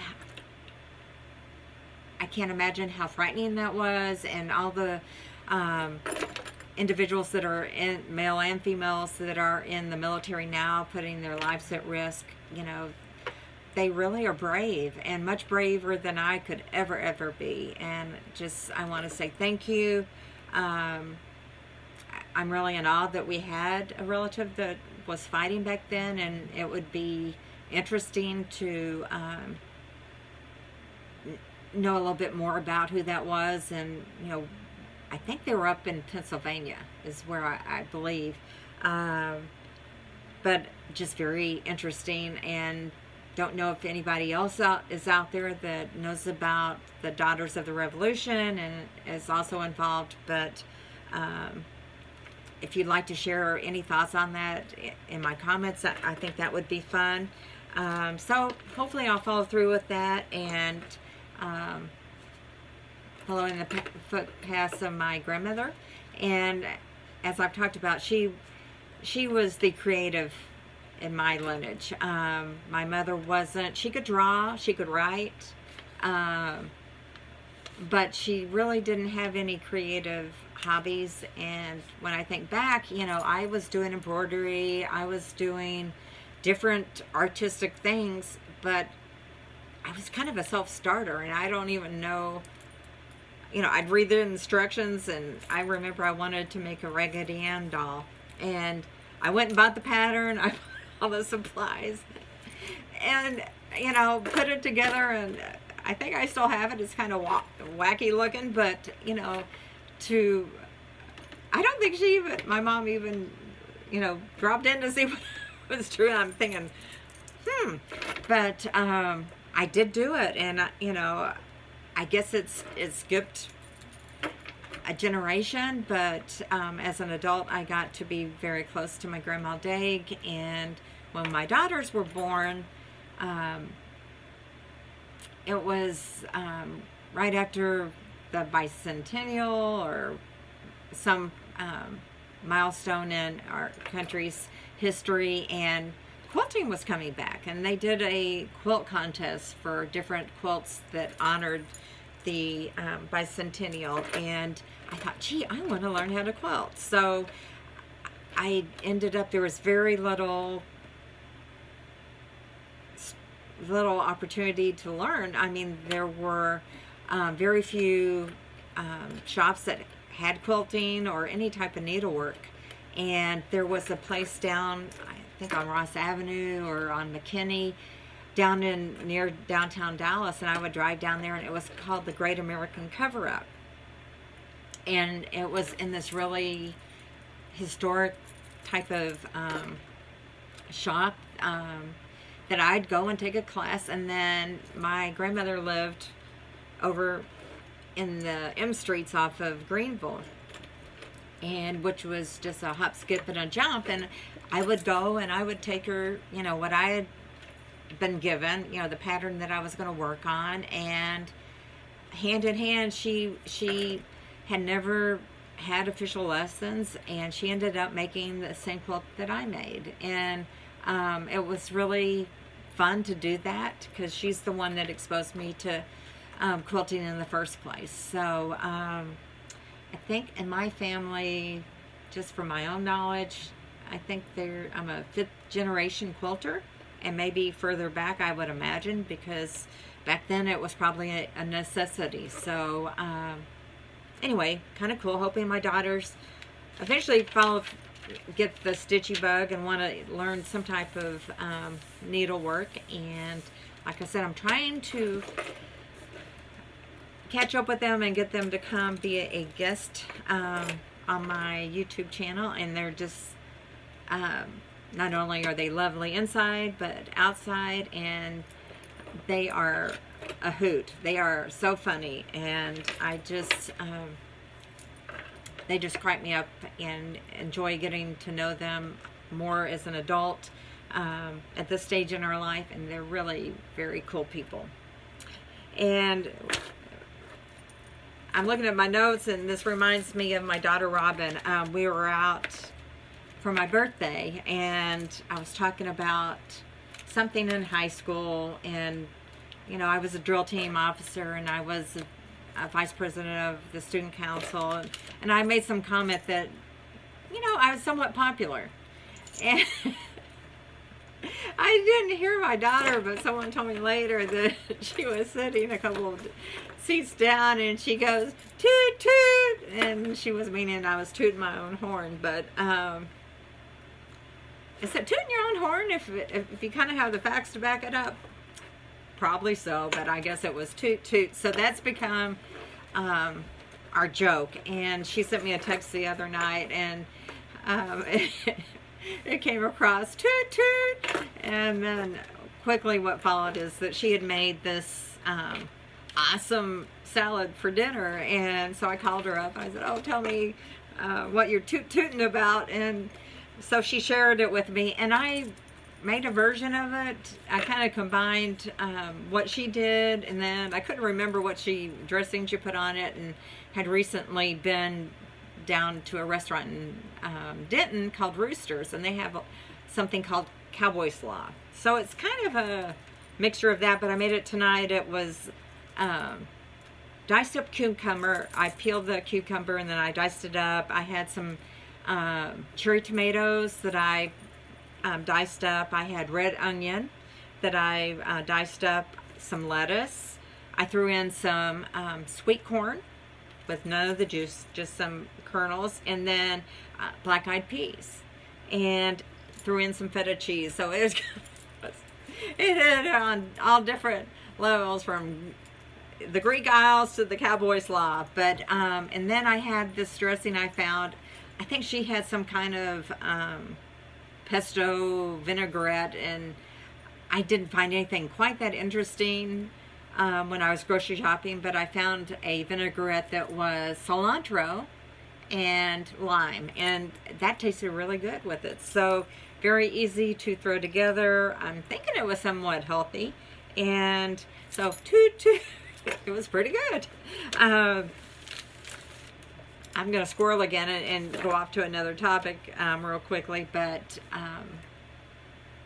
Speaker 1: I can't imagine how frightening that was. And all the um, individuals that are in male and females that are in the military now putting their lives at risk you know they really are brave and much braver than I could ever ever be. And just I want to say thank you. Um, I'm really in awe that we had a relative that was fighting back then and it would be interesting to um, know a little bit more about who that was. And you know I think they were up in Pennsylvania is where I, I believe. Um, but just very interesting and don't know if anybody else out, is out there that knows about the Daughters of the Revolution and is also involved. But um, if you'd like to share any thoughts on that in my comments, I think that would be fun. Um, so hopefully I'll follow through with that and um, following the footpaths of my grandmother. And as I've talked about, she she was the creative in my lineage. Um, my mother wasn't. She could draw. She could write. Um, but she really didn't have any creative hobbies. And when I think back, you know, I was doing embroidery. I was doing different artistic things. But I was kind of a self-starter. And I don't even know you know, I'd read the instructions and I remember I wanted to make a Raggedy Ann doll. And I went and bought the pattern, I all the supplies. And, you know, put it together and I think I still have it. It's kind of wacky looking, but, you know, to, I don't think she even, my mom even, you know, dropped in to see what was true. I'm thinking, hmm. But um, I did do it. And, uh, you know, I guess it's it skipped a generation, but um, as an adult, I got to be very close to my grandma Daig, and when my daughters were born, um, it was um, right after the bicentennial or some um, milestone in our country's history, and quilting was coming back. And they did a quilt contest for different quilts that honored the um, bicentennial. And I thought gee I want to learn how to quilt. So I ended up there was very little little opportunity to learn. I mean there were um, very few um, shops that had quilting or any type of needlework. And there was a place down I think on Ross Avenue or on McKinney down in near downtown Dallas. And I would drive down there and it was called the Great American Cover Up. And it was in this really historic type of um, shop um, that I'd go and take a class and then my grandmother lived over in the M streets off of Greenville and which was just a hop skip and a jump and I would go and I would take her, you know, what I had been given, you know, the pattern that I was going to work on, and hand in hand, she she had never had official lessons, and she ended up making the same quilt that I made, and um, it was really fun to do that because she's the one that exposed me to um, quilting in the first place. So um, I think in my family, just from my own knowledge, I think I'm a fifth generation quilter and maybe further back I would imagine because back then it was probably a, a necessity. So um, anyway, kind of cool. Hoping my daughters eventually follow, get the stitchy bug and want to learn some type of um, needlework. And like I said, I'm trying to catch up with them and get them to come be a, guest um, on my YouTube channel. And they're just, um, not only are they lovely inside, but outside. And they are a hoot. They are so funny. And I just, um, they just crack me up and enjoy getting to know them more as an adult um, at this stage in our life. And they're really very cool people. And I'm looking at my notes, and this reminds me of my daughter Robin. Um, we were out for my birthday, and I was talking about something in high school, and you know, I was a drill team officer, and I was a, vice president of the student council, and, I made some comment that, you know, I was somewhat popular, and. I didn't hear my daughter, but someone told me later that she was sitting a couple of seats down and she goes, toot toot, and she was meaning I was tooting my own horn, but um, is it tooting your own horn if, if, if you kind of have the facts to back it up? Probably so, but I guess it was toot toot. So that's become um, our joke. And she sent me a text the other night and um, it came across toot toot. And then quickly what followed is that she had made this um, awesome salad for dinner. And so I called her up. I said, oh, tell me uh, what you're toot tooting about. And so she shared it with me. And I made a version of it. I kind of combined um, what she did and then I couldn't remember what she dressing she put on it and had recently been down to a restaurant in um, Denton called Roosters and they have something called Cowboy Slaw. So it's kind of a mixture of that, but I made it tonight. It was um, diced up cucumber. I peeled the cucumber and then I diced it up. I had some uh, cherry tomatoes that I um, diced up. I had red onion that I uh, diced up, some lettuce. I threw in some um, sweet corn with none of the juice, just some kernels, and then uh, black-eyed peas. And threw in some feta cheese. So it was, it had on all different levels from the Greek Isles to the Cowboy Slaw. But, um, and then I had this dressing I found. I think she had some kind of um, pesto vinaigrette and I didn't find anything quite that interesting um, when I was grocery shopping, but I found a vinaigrette that was cilantro and lime, and that tasted really good with it. So very easy to throw together. I'm thinking it was somewhat healthy, and so toot toot, it was pretty good. Uh, I'm going to squirrel again and, and, go off to another topic um, real quickly, but um,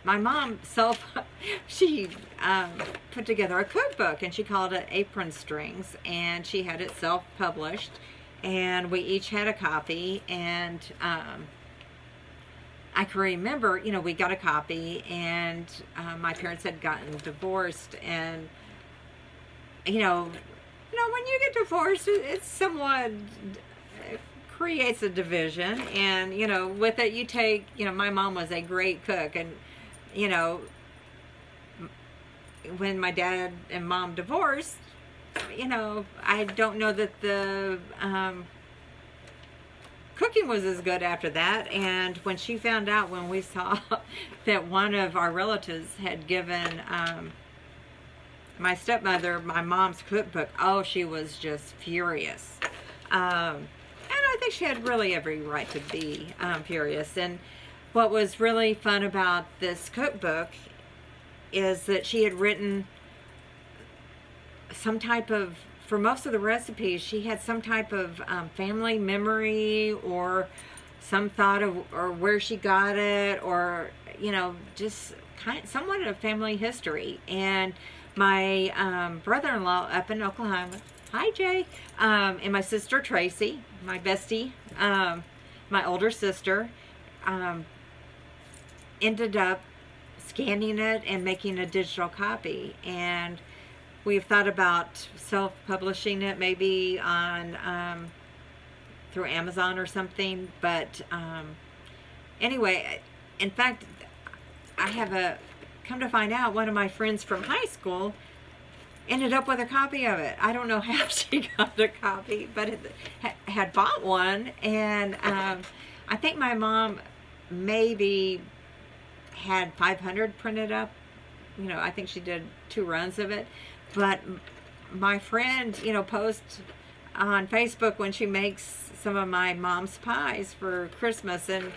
Speaker 1: my mom self, she um, put together a cookbook and she called it Apron Strings and she had it self-published and we each had a copy and um, I can remember, you know, we got a copy and uh, my parents had gotten divorced and, you know, you know, when you get divorced, it's somewhat creates a division and you know with it you take you know my mom was a great cook and you know when my dad and mom divorced you know I don't know that the um, cooking was as good after that and when she found out when we saw that one of our relatives had given um, my stepmother my mom's cookbook oh she was just furious. Um, I think she had really every right to be um, furious. And what was really fun about this cookbook is that she had written some type of, for most of the recipes, she had some type of um, family memory or some thought of, or where she got it, or, you know, just kind of, somewhat of family history. And my um, brother-in-law up in Oklahoma. Hi, Jay. Um, and my sister Tracy, my bestie, um, my older sister, um, ended up scanning it and making a digital copy. And we've thought about self-publishing it maybe on um, through Amazon or something. But um, anyway, in fact, I have a, come to find out, one of my friends from high school ended up with a copy of it. I don't know how she got a copy, but it had bought one. And um, I think my mom maybe had 500 printed up. You know, I think she did two runs of it. But my friend, you know, posts on Facebook when she makes some of my mom's pies for Christmas. And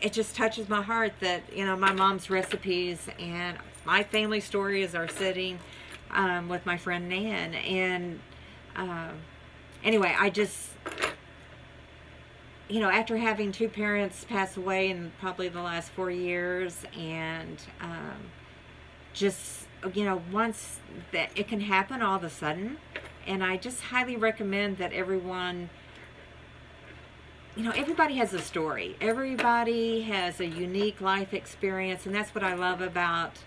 Speaker 1: it just touches my heart that, you know, my mom's recipes and my family stories are sitting um, with my friend Nan. And uh, anyway, I just, you know, after having two parents pass away in probably the last four years and um, just, you know, once that it can happen all of a sudden. And I just highly recommend that everyone you know, everybody has a story. Everybody has a unique life experience, and that's what I love about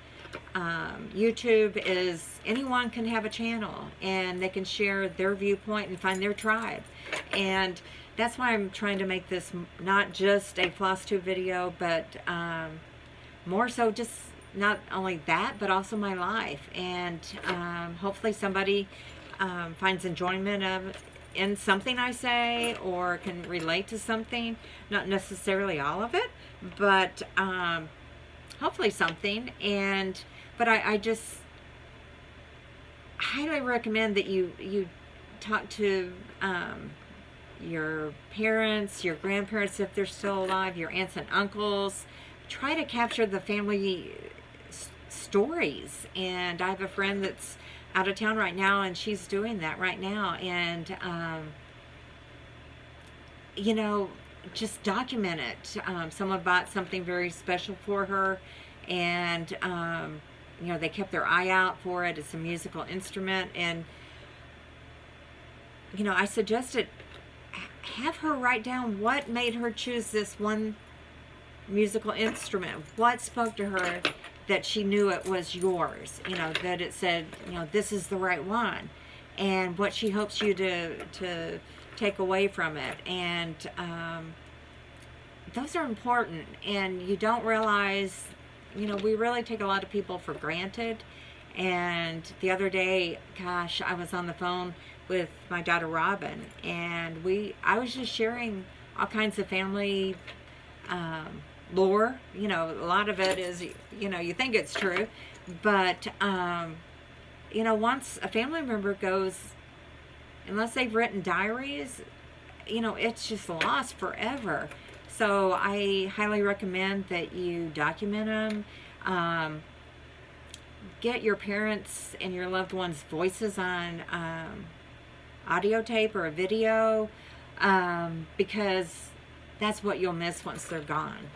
Speaker 1: um, YouTube is anyone can have a channel and they can share their viewpoint and find their tribe. And that's why I'm trying to make this not just a floss tube video, but um, more so just not only that, but also my life. And um, hopefully somebody um, finds enjoyment of in something I say or can relate to something. Not necessarily all of it, but um, hopefully something. And but I, I just highly recommend that you you talk to um, your parents, your grandparents if they're still alive, your aunts and uncles. Try to capture the family stories. And I have a friend that's out of town right now and she's doing that right now and um, you know just document it. Um, someone bought something very special for her and um, you know they kept their eye out for it. It's a musical instrument and you know I suggested have her write down what made her choose this one musical instrument. What spoke to her that she knew it was yours, you know, that it said, you know, this is the right one, and what she hopes you to, to take away from it. And um, those are important, and you don't realize, you know, we really take a lot of people for granted. And the other day, gosh, I was on the phone with my daughter Robin, and we, I was just sharing all kinds of family um, lore. You know, a lot of it is, you know, you think it's true. But, um, you know, once a family member goes, unless they've written diaries, you know, it's just lost forever. So I highly recommend that you document them. Um, get your parents and your loved ones' voices on um, audio tape or a video um, because that's what you'll miss once they're gone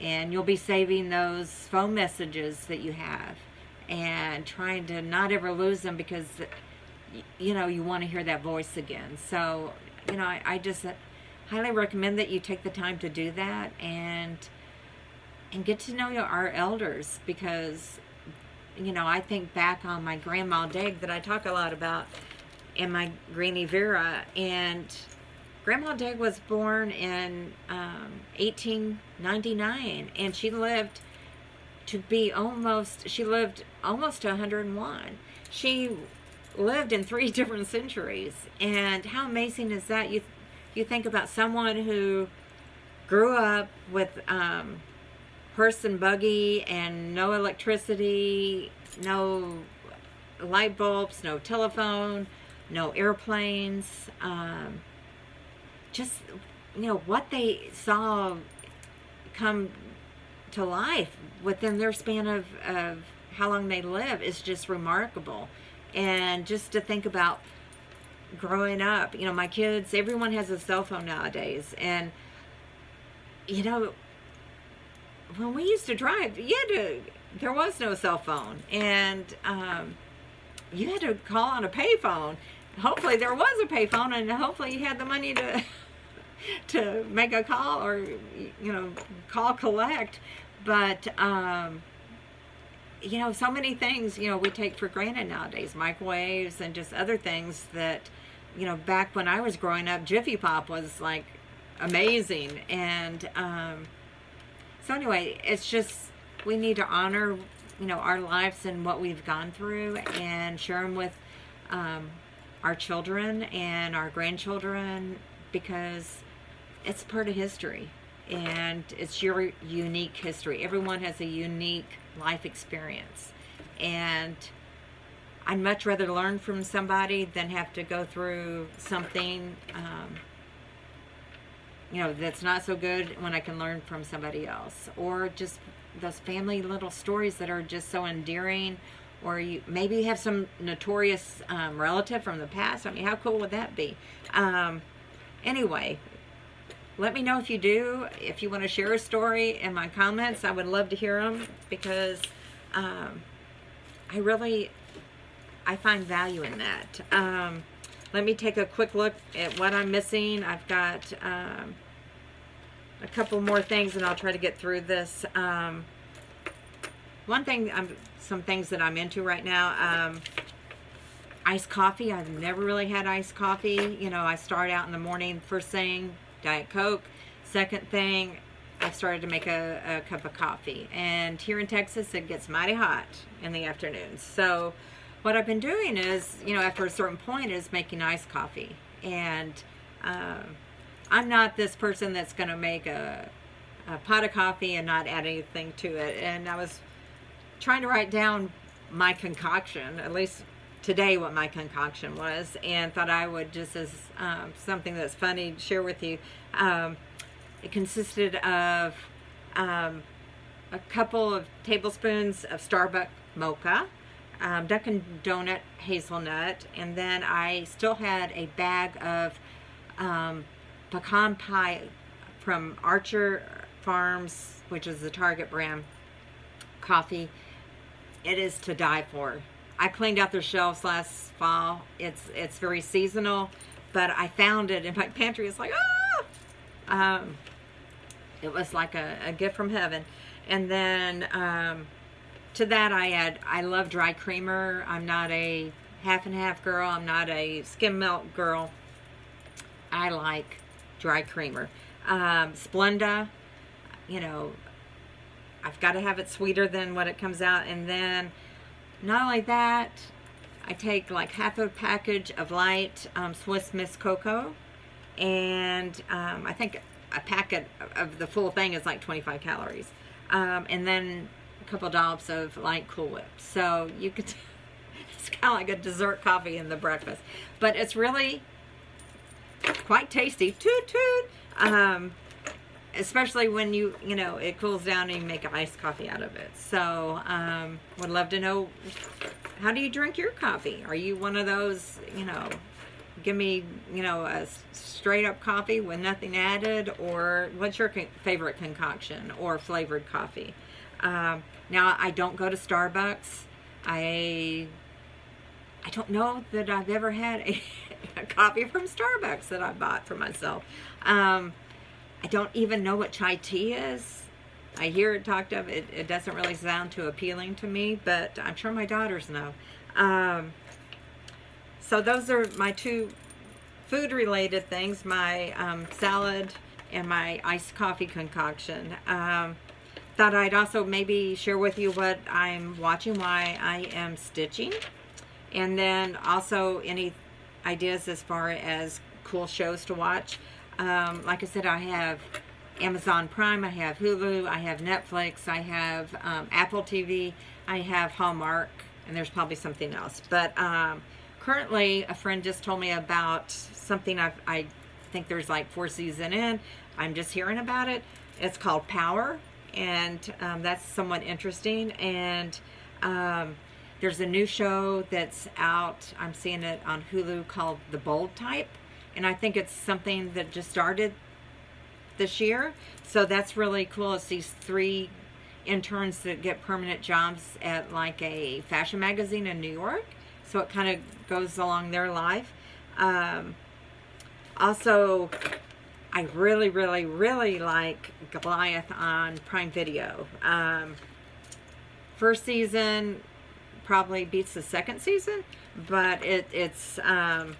Speaker 1: and you'll be saving those phone messages that you have and trying to not ever lose them because you know you want to hear that voice again so you know I, I just highly recommend that you take the time to do that and and get to know your, our elders because you know I think back on my grandma Deg that I talk a lot about and my Granny Vera and Grandma Deg was born in um, 1899 and she lived to be almost, she lived almost to 101. She lived in three different centuries and how amazing is that? You, you think about someone who grew up with um, horse and buggy and no electricity, no light bulbs, no telephone, no airplanes, um, just you know what they saw come to life within their span of, of how long they live is just remarkable and just to think about growing up you know my kids everyone has a cell phone nowadays and you know when we used to drive you had to there was no cell phone and um, you had to call on a payphone. Hopefully there was a payphone, and hopefully you had the money to to make a call or you know call collect. But um, you know, so many things you know we take for granted nowadays, microwaves and just other things that you know back when I was growing up, Jiffy Pop was like amazing, and um, so anyway, it's just we need to honor you know our lives and what we've gone through and share them with um, our children and our grandchildren because it's part of history. And it's your unique history. Everyone has a unique life experience. And I'd much rather learn from somebody than have to go through something um, you know that's not so good when I can learn from somebody else. Or just those family little stories that are just so endearing. Or you maybe you have some notorious um, relative from the past. I mean how cool would that be? Um, anyway let me know if you do if you want to share a story in my comments I would love to hear them because um, I really I find value in that um, let me take a quick look at what I'm missing I've got um, a couple more things and I'll try to get through this. Um, one thing, I'm, some things that I'm into right now, um, iced coffee. I've never really had iced coffee. You know, I start out in the morning, first thing, Diet Coke. Second thing, I started to make a, a cup of coffee. And here in Texas, it gets mighty hot in the afternoons. So what I've been doing is, you know, after a certain point is making iced coffee. And, um, I'm not this person that's going to make a, a pot of coffee and not add anything to it. And I was trying to write down my concoction, at least today what my concoction was, and thought I would just as um, something that's funny share with you. Um, it consisted of um, a couple of tablespoons of Starbucks mocha, um, Dunkin' Donut hazelnut, and then I still had a bag of um, pecan pie from Archer Farms, which is the Target brand coffee. It is to die for. I cleaned out their shelves last fall. It's it's very seasonal, but I found it in my pantry. It's like ah, um, it was like a, a gift from heaven. And then um, to that I add I love dry creamer. I'm not a half and half girl. I'm not a skim milk girl. I like dry creamer. Um, Splenda, you know, I've got to have it sweeter than what it comes out. And then not only that, I take like half a package of light um, Swiss Miss Cocoa. And um, I think a packet of the full thing is like 25 calories. Um, and then a couple dollops of light Cool Whip. So you could, it's kind of like a dessert coffee in the breakfast. But it's really quite tasty. Toot toot. Um, especially when you, you know, it cools down and you make iced coffee out of it. So, um, would love to know, how do you drink your coffee? Are you one of those, you know, give me, you know, a straight up coffee with nothing added? Or what's your con favorite concoction or flavored coffee? Um, now, I don't go to Starbucks. I I don't know that I've ever had a, a coffee from Starbucks that I bought for myself. Um, I don't even know what chai tea is. I hear it talked of. It, it doesn't really sound too appealing to me, but I'm sure my daughters know. Um, so those are my two food-related things, my um, salad and my iced coffee concoction. Um, thought I'd also maybe share with you what I'm watching why I am stitching. And then also any ideas as far as cool shows to watch. Um, like I said, I have Amazon Prime, I have Hulu, I have Netflix, I have um, Apple TV, I have Hallmark, and there's probably something else. But um, currently, a friend just told me about something I've, i think there's like four seasons in. I'm just hearing about it. It's called Power, and um, that's somewhat interesting. And um, there's a new show that's out. I'm seeing it on Hulu called The Bold Type. And I think it's something that just started this year. So that's really cool. It's these three interns that get permanent jobs at like a fashion magazine in New York. so it kind of goes along their life. Um, also, I really, really, really like Goliath on Prime Video. Um, first season probably beats the second season, but it, it's um,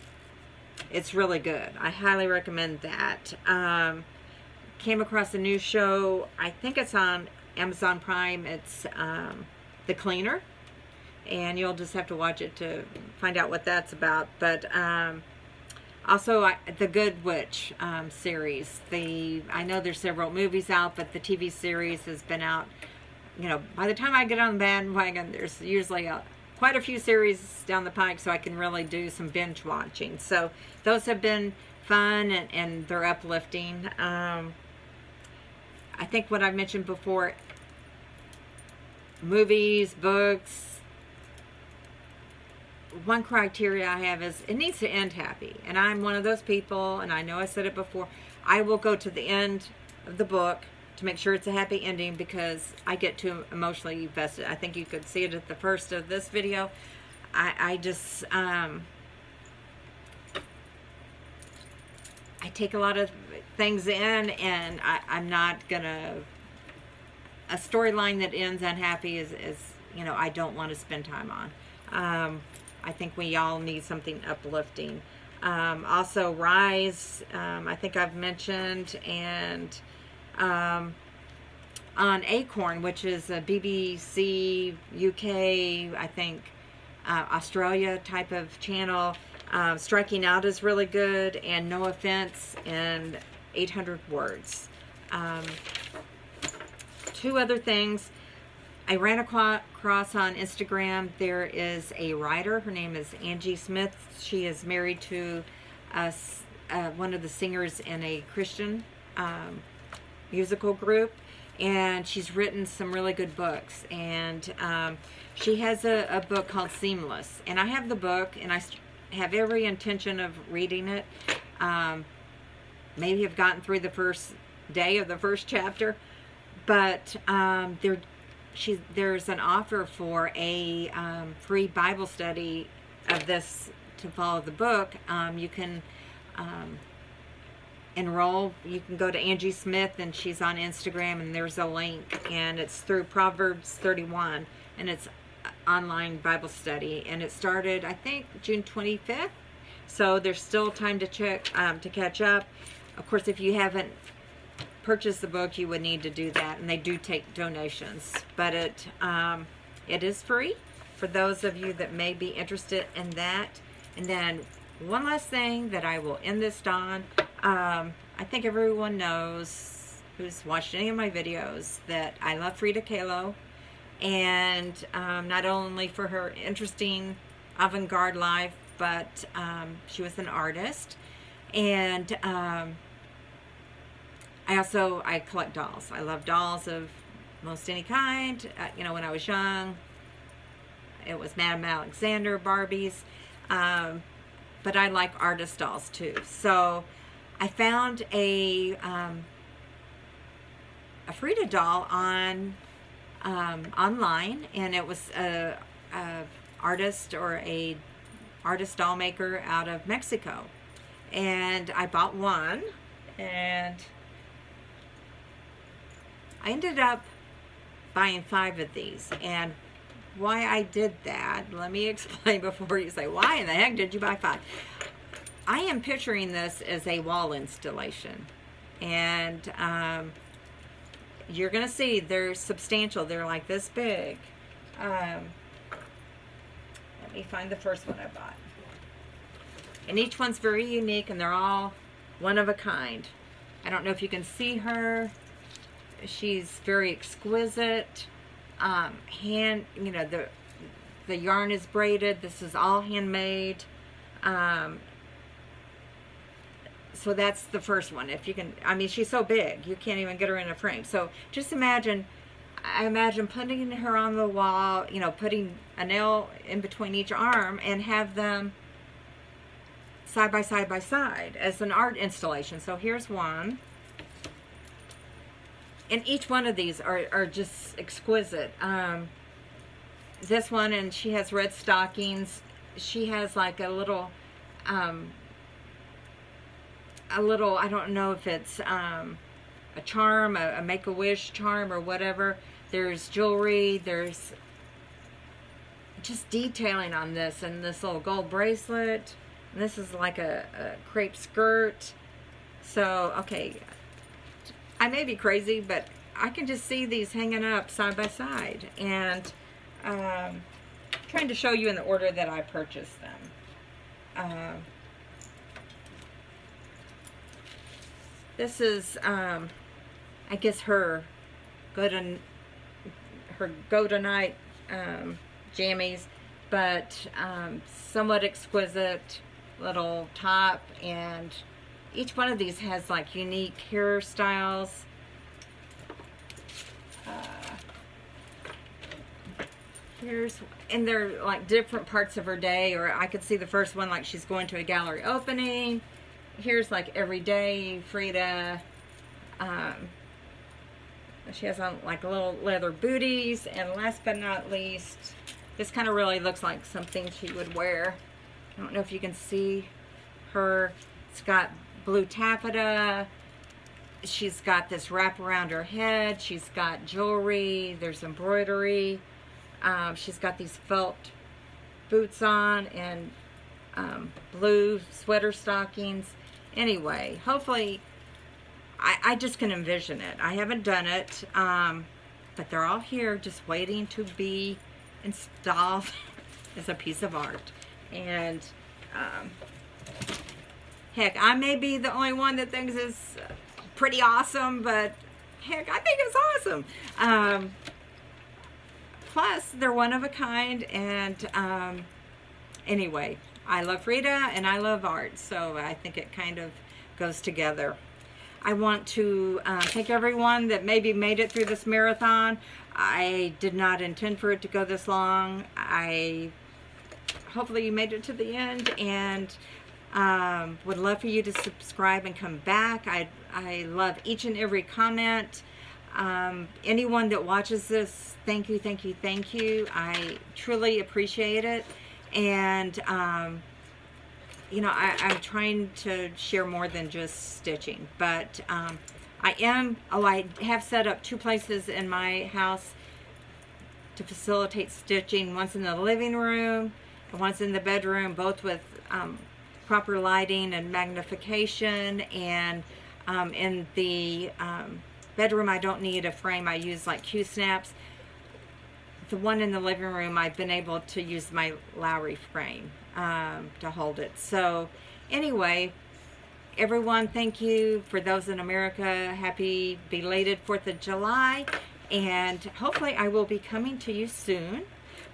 Speaker 1: it's really good. I highly recommend that. Um, came across a new show. I think it's on Amazon Prime. It's um, The Cleaner. And you'll just have to watch it to find out what that's about. But um, also I, the Good Witch um, series. The I know there's several movies out, but the TV series has been out. You know, by the time I get on the bandwagon, there's usually a, quite a few series down the pike, so I can really do some binge watching. So those have been fun and, and they're uplifting. Um, I think what I've mentioned before, movies, books, one criteria I have is it needs to end happy. And I'm one of those people, and I know I said it before, I will go to the end of the book to make sure it's a happy ending because I get too emotionally invested. I think you could see it at the first of this video. I, I just, um, I take a lot of things in and I, I'm not gonna a storyline that ends unhappy is, is you know I don't want to spend time on um, I think we all need something uplifting um, also Rise um, I think I've mentioned and um, on Acorn which is a BBC UK I think uh, Australia type of channel uh, Striking Out is really good and No Offense and 800 words. Um, two other things. I ran across on Instagram. There is a writer. Her name is Angie Smith. She is married to uh, one of the singers in a Christian um, musical group. And she's written some really good books. And um, she has a, a, book called Seamless. And I have the book, and I have every intention of reading it. Um, maybe have gotten through the first day of the first chapter, but um, there, she, there's an offer for a um, free Bible study of this to follow the book. Um, you can um, enroll. You can go to Angie Smith and she's on Instagram and there's a link and it's through Proverbs 31 and it's online Bible study and it started I think June 25th so there's still time to check um, to catch up of course, if you haven't purchased the book, you would need to do that, and they do take donations. But it um, it is free for those of you that may be interested in that. And then one last thing that I will end this on. Um, I think everyone knows who's watched any of my videos that I love Frida Kahlo. And um, not only for her interesting avant-garde life, but um, she was an artist. And um, I also, I collect dolls. I love dolls of most any kind. Uh, you know, when I was young, it was Madame Alexander Barbies. Um, but I like artist dolls too. So I found a, um, a Frida doll on um, online and it was a, a artist or a artist doll maker out of Mexico. And I bought one and I ended up buying five of these and why I did that, let me explain before you say, why in the heck did you buy five? I am picturing this as a wall installation. And um, you're going to see they're substantial. They're like this big. Um, let me find the first one I bought. And each one's very unique and they're all one of a kind. I don't know if you can see her. She's very exquisite. Um, hand, you know, the the yarn is braided. This is all handmade. Um, so that's the first one. If you can, I mean, she's so big, you can't even get her in a frame. So just imagine, I imagine putting her on the wall, you know, putting a nail in between each arm and have them side by side by side as an art installation. So here's one and each one of these are, are just exquisite. Um, this one, and she has red stockings. she has like a little, um, a little, I don't know if it's um, a charm, a, a make-a-wish charm or whatever. There's jewelry, there's just detailing on this and this little gold bracelet. And this is like a, a crepe skirt. So, okay, I may be crazy, but I can just see these hanging up side by side. And um, trying to show you in the order that I purchased them. Uh, this is, um, I guess, her go to her go to night um, jammies, but um, somewhat exquisite little top, and each one of these has like unique hairstyles. Uh, here's and they're like different parts of her day or I could see the first one like she's going to a gallery opening here's like everyday Frida um, she has on like little leather booties and last but not least this kind of really looks like something she would wear. I don't know if you can see her. It's got blue taffeta. She's got this wrap around her head. She's got jewelry. There's embroidery. Um, she's got these felt boots on and um, blue sweater stockings. Anyway, hopefully, I, I just can envision it. I haven't done it, um, but they're all here just waiting to be installed as a piece of art. And, um, heck, I may be the only one that thinks it's pretty awesome, but heck, I think it's awesome. Um, plus they're one of a kind and um, anyway I love Frida and I love art so I think it kind of goes together. I want to uh, thank everyone that maybe made it through this marathon. I did not intend for it to go this long. I hopefully you made it to the end and um, would love for you to subscribe and come back. I, I love each and every comment. Um, anyone that watches this, thank you, thank you, thank you. I truly appreciate it. And, um, you know, I, am trying to share more than just stitching. But um, I am, oh, I have set up two places in my house to facilitate stitching. Once in the living room and once in the bedroom, both with um, proper lighting and magnification. And um, in the um, bedroom, I don't need a frame. I use like Q-snaps. The one in the living room, I've been able to use my Lowery frame um, to hold it. So anyway, everyone, thank you. For those in America, happy belated 4th of July. And hopefully I will be coming to you soon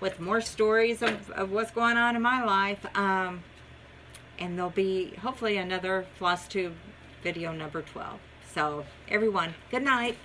Speaker 1: with more stories of, of what's going on in my life. Um, and there'll be hopefully another floss tube video number 12. So, everyone, good night.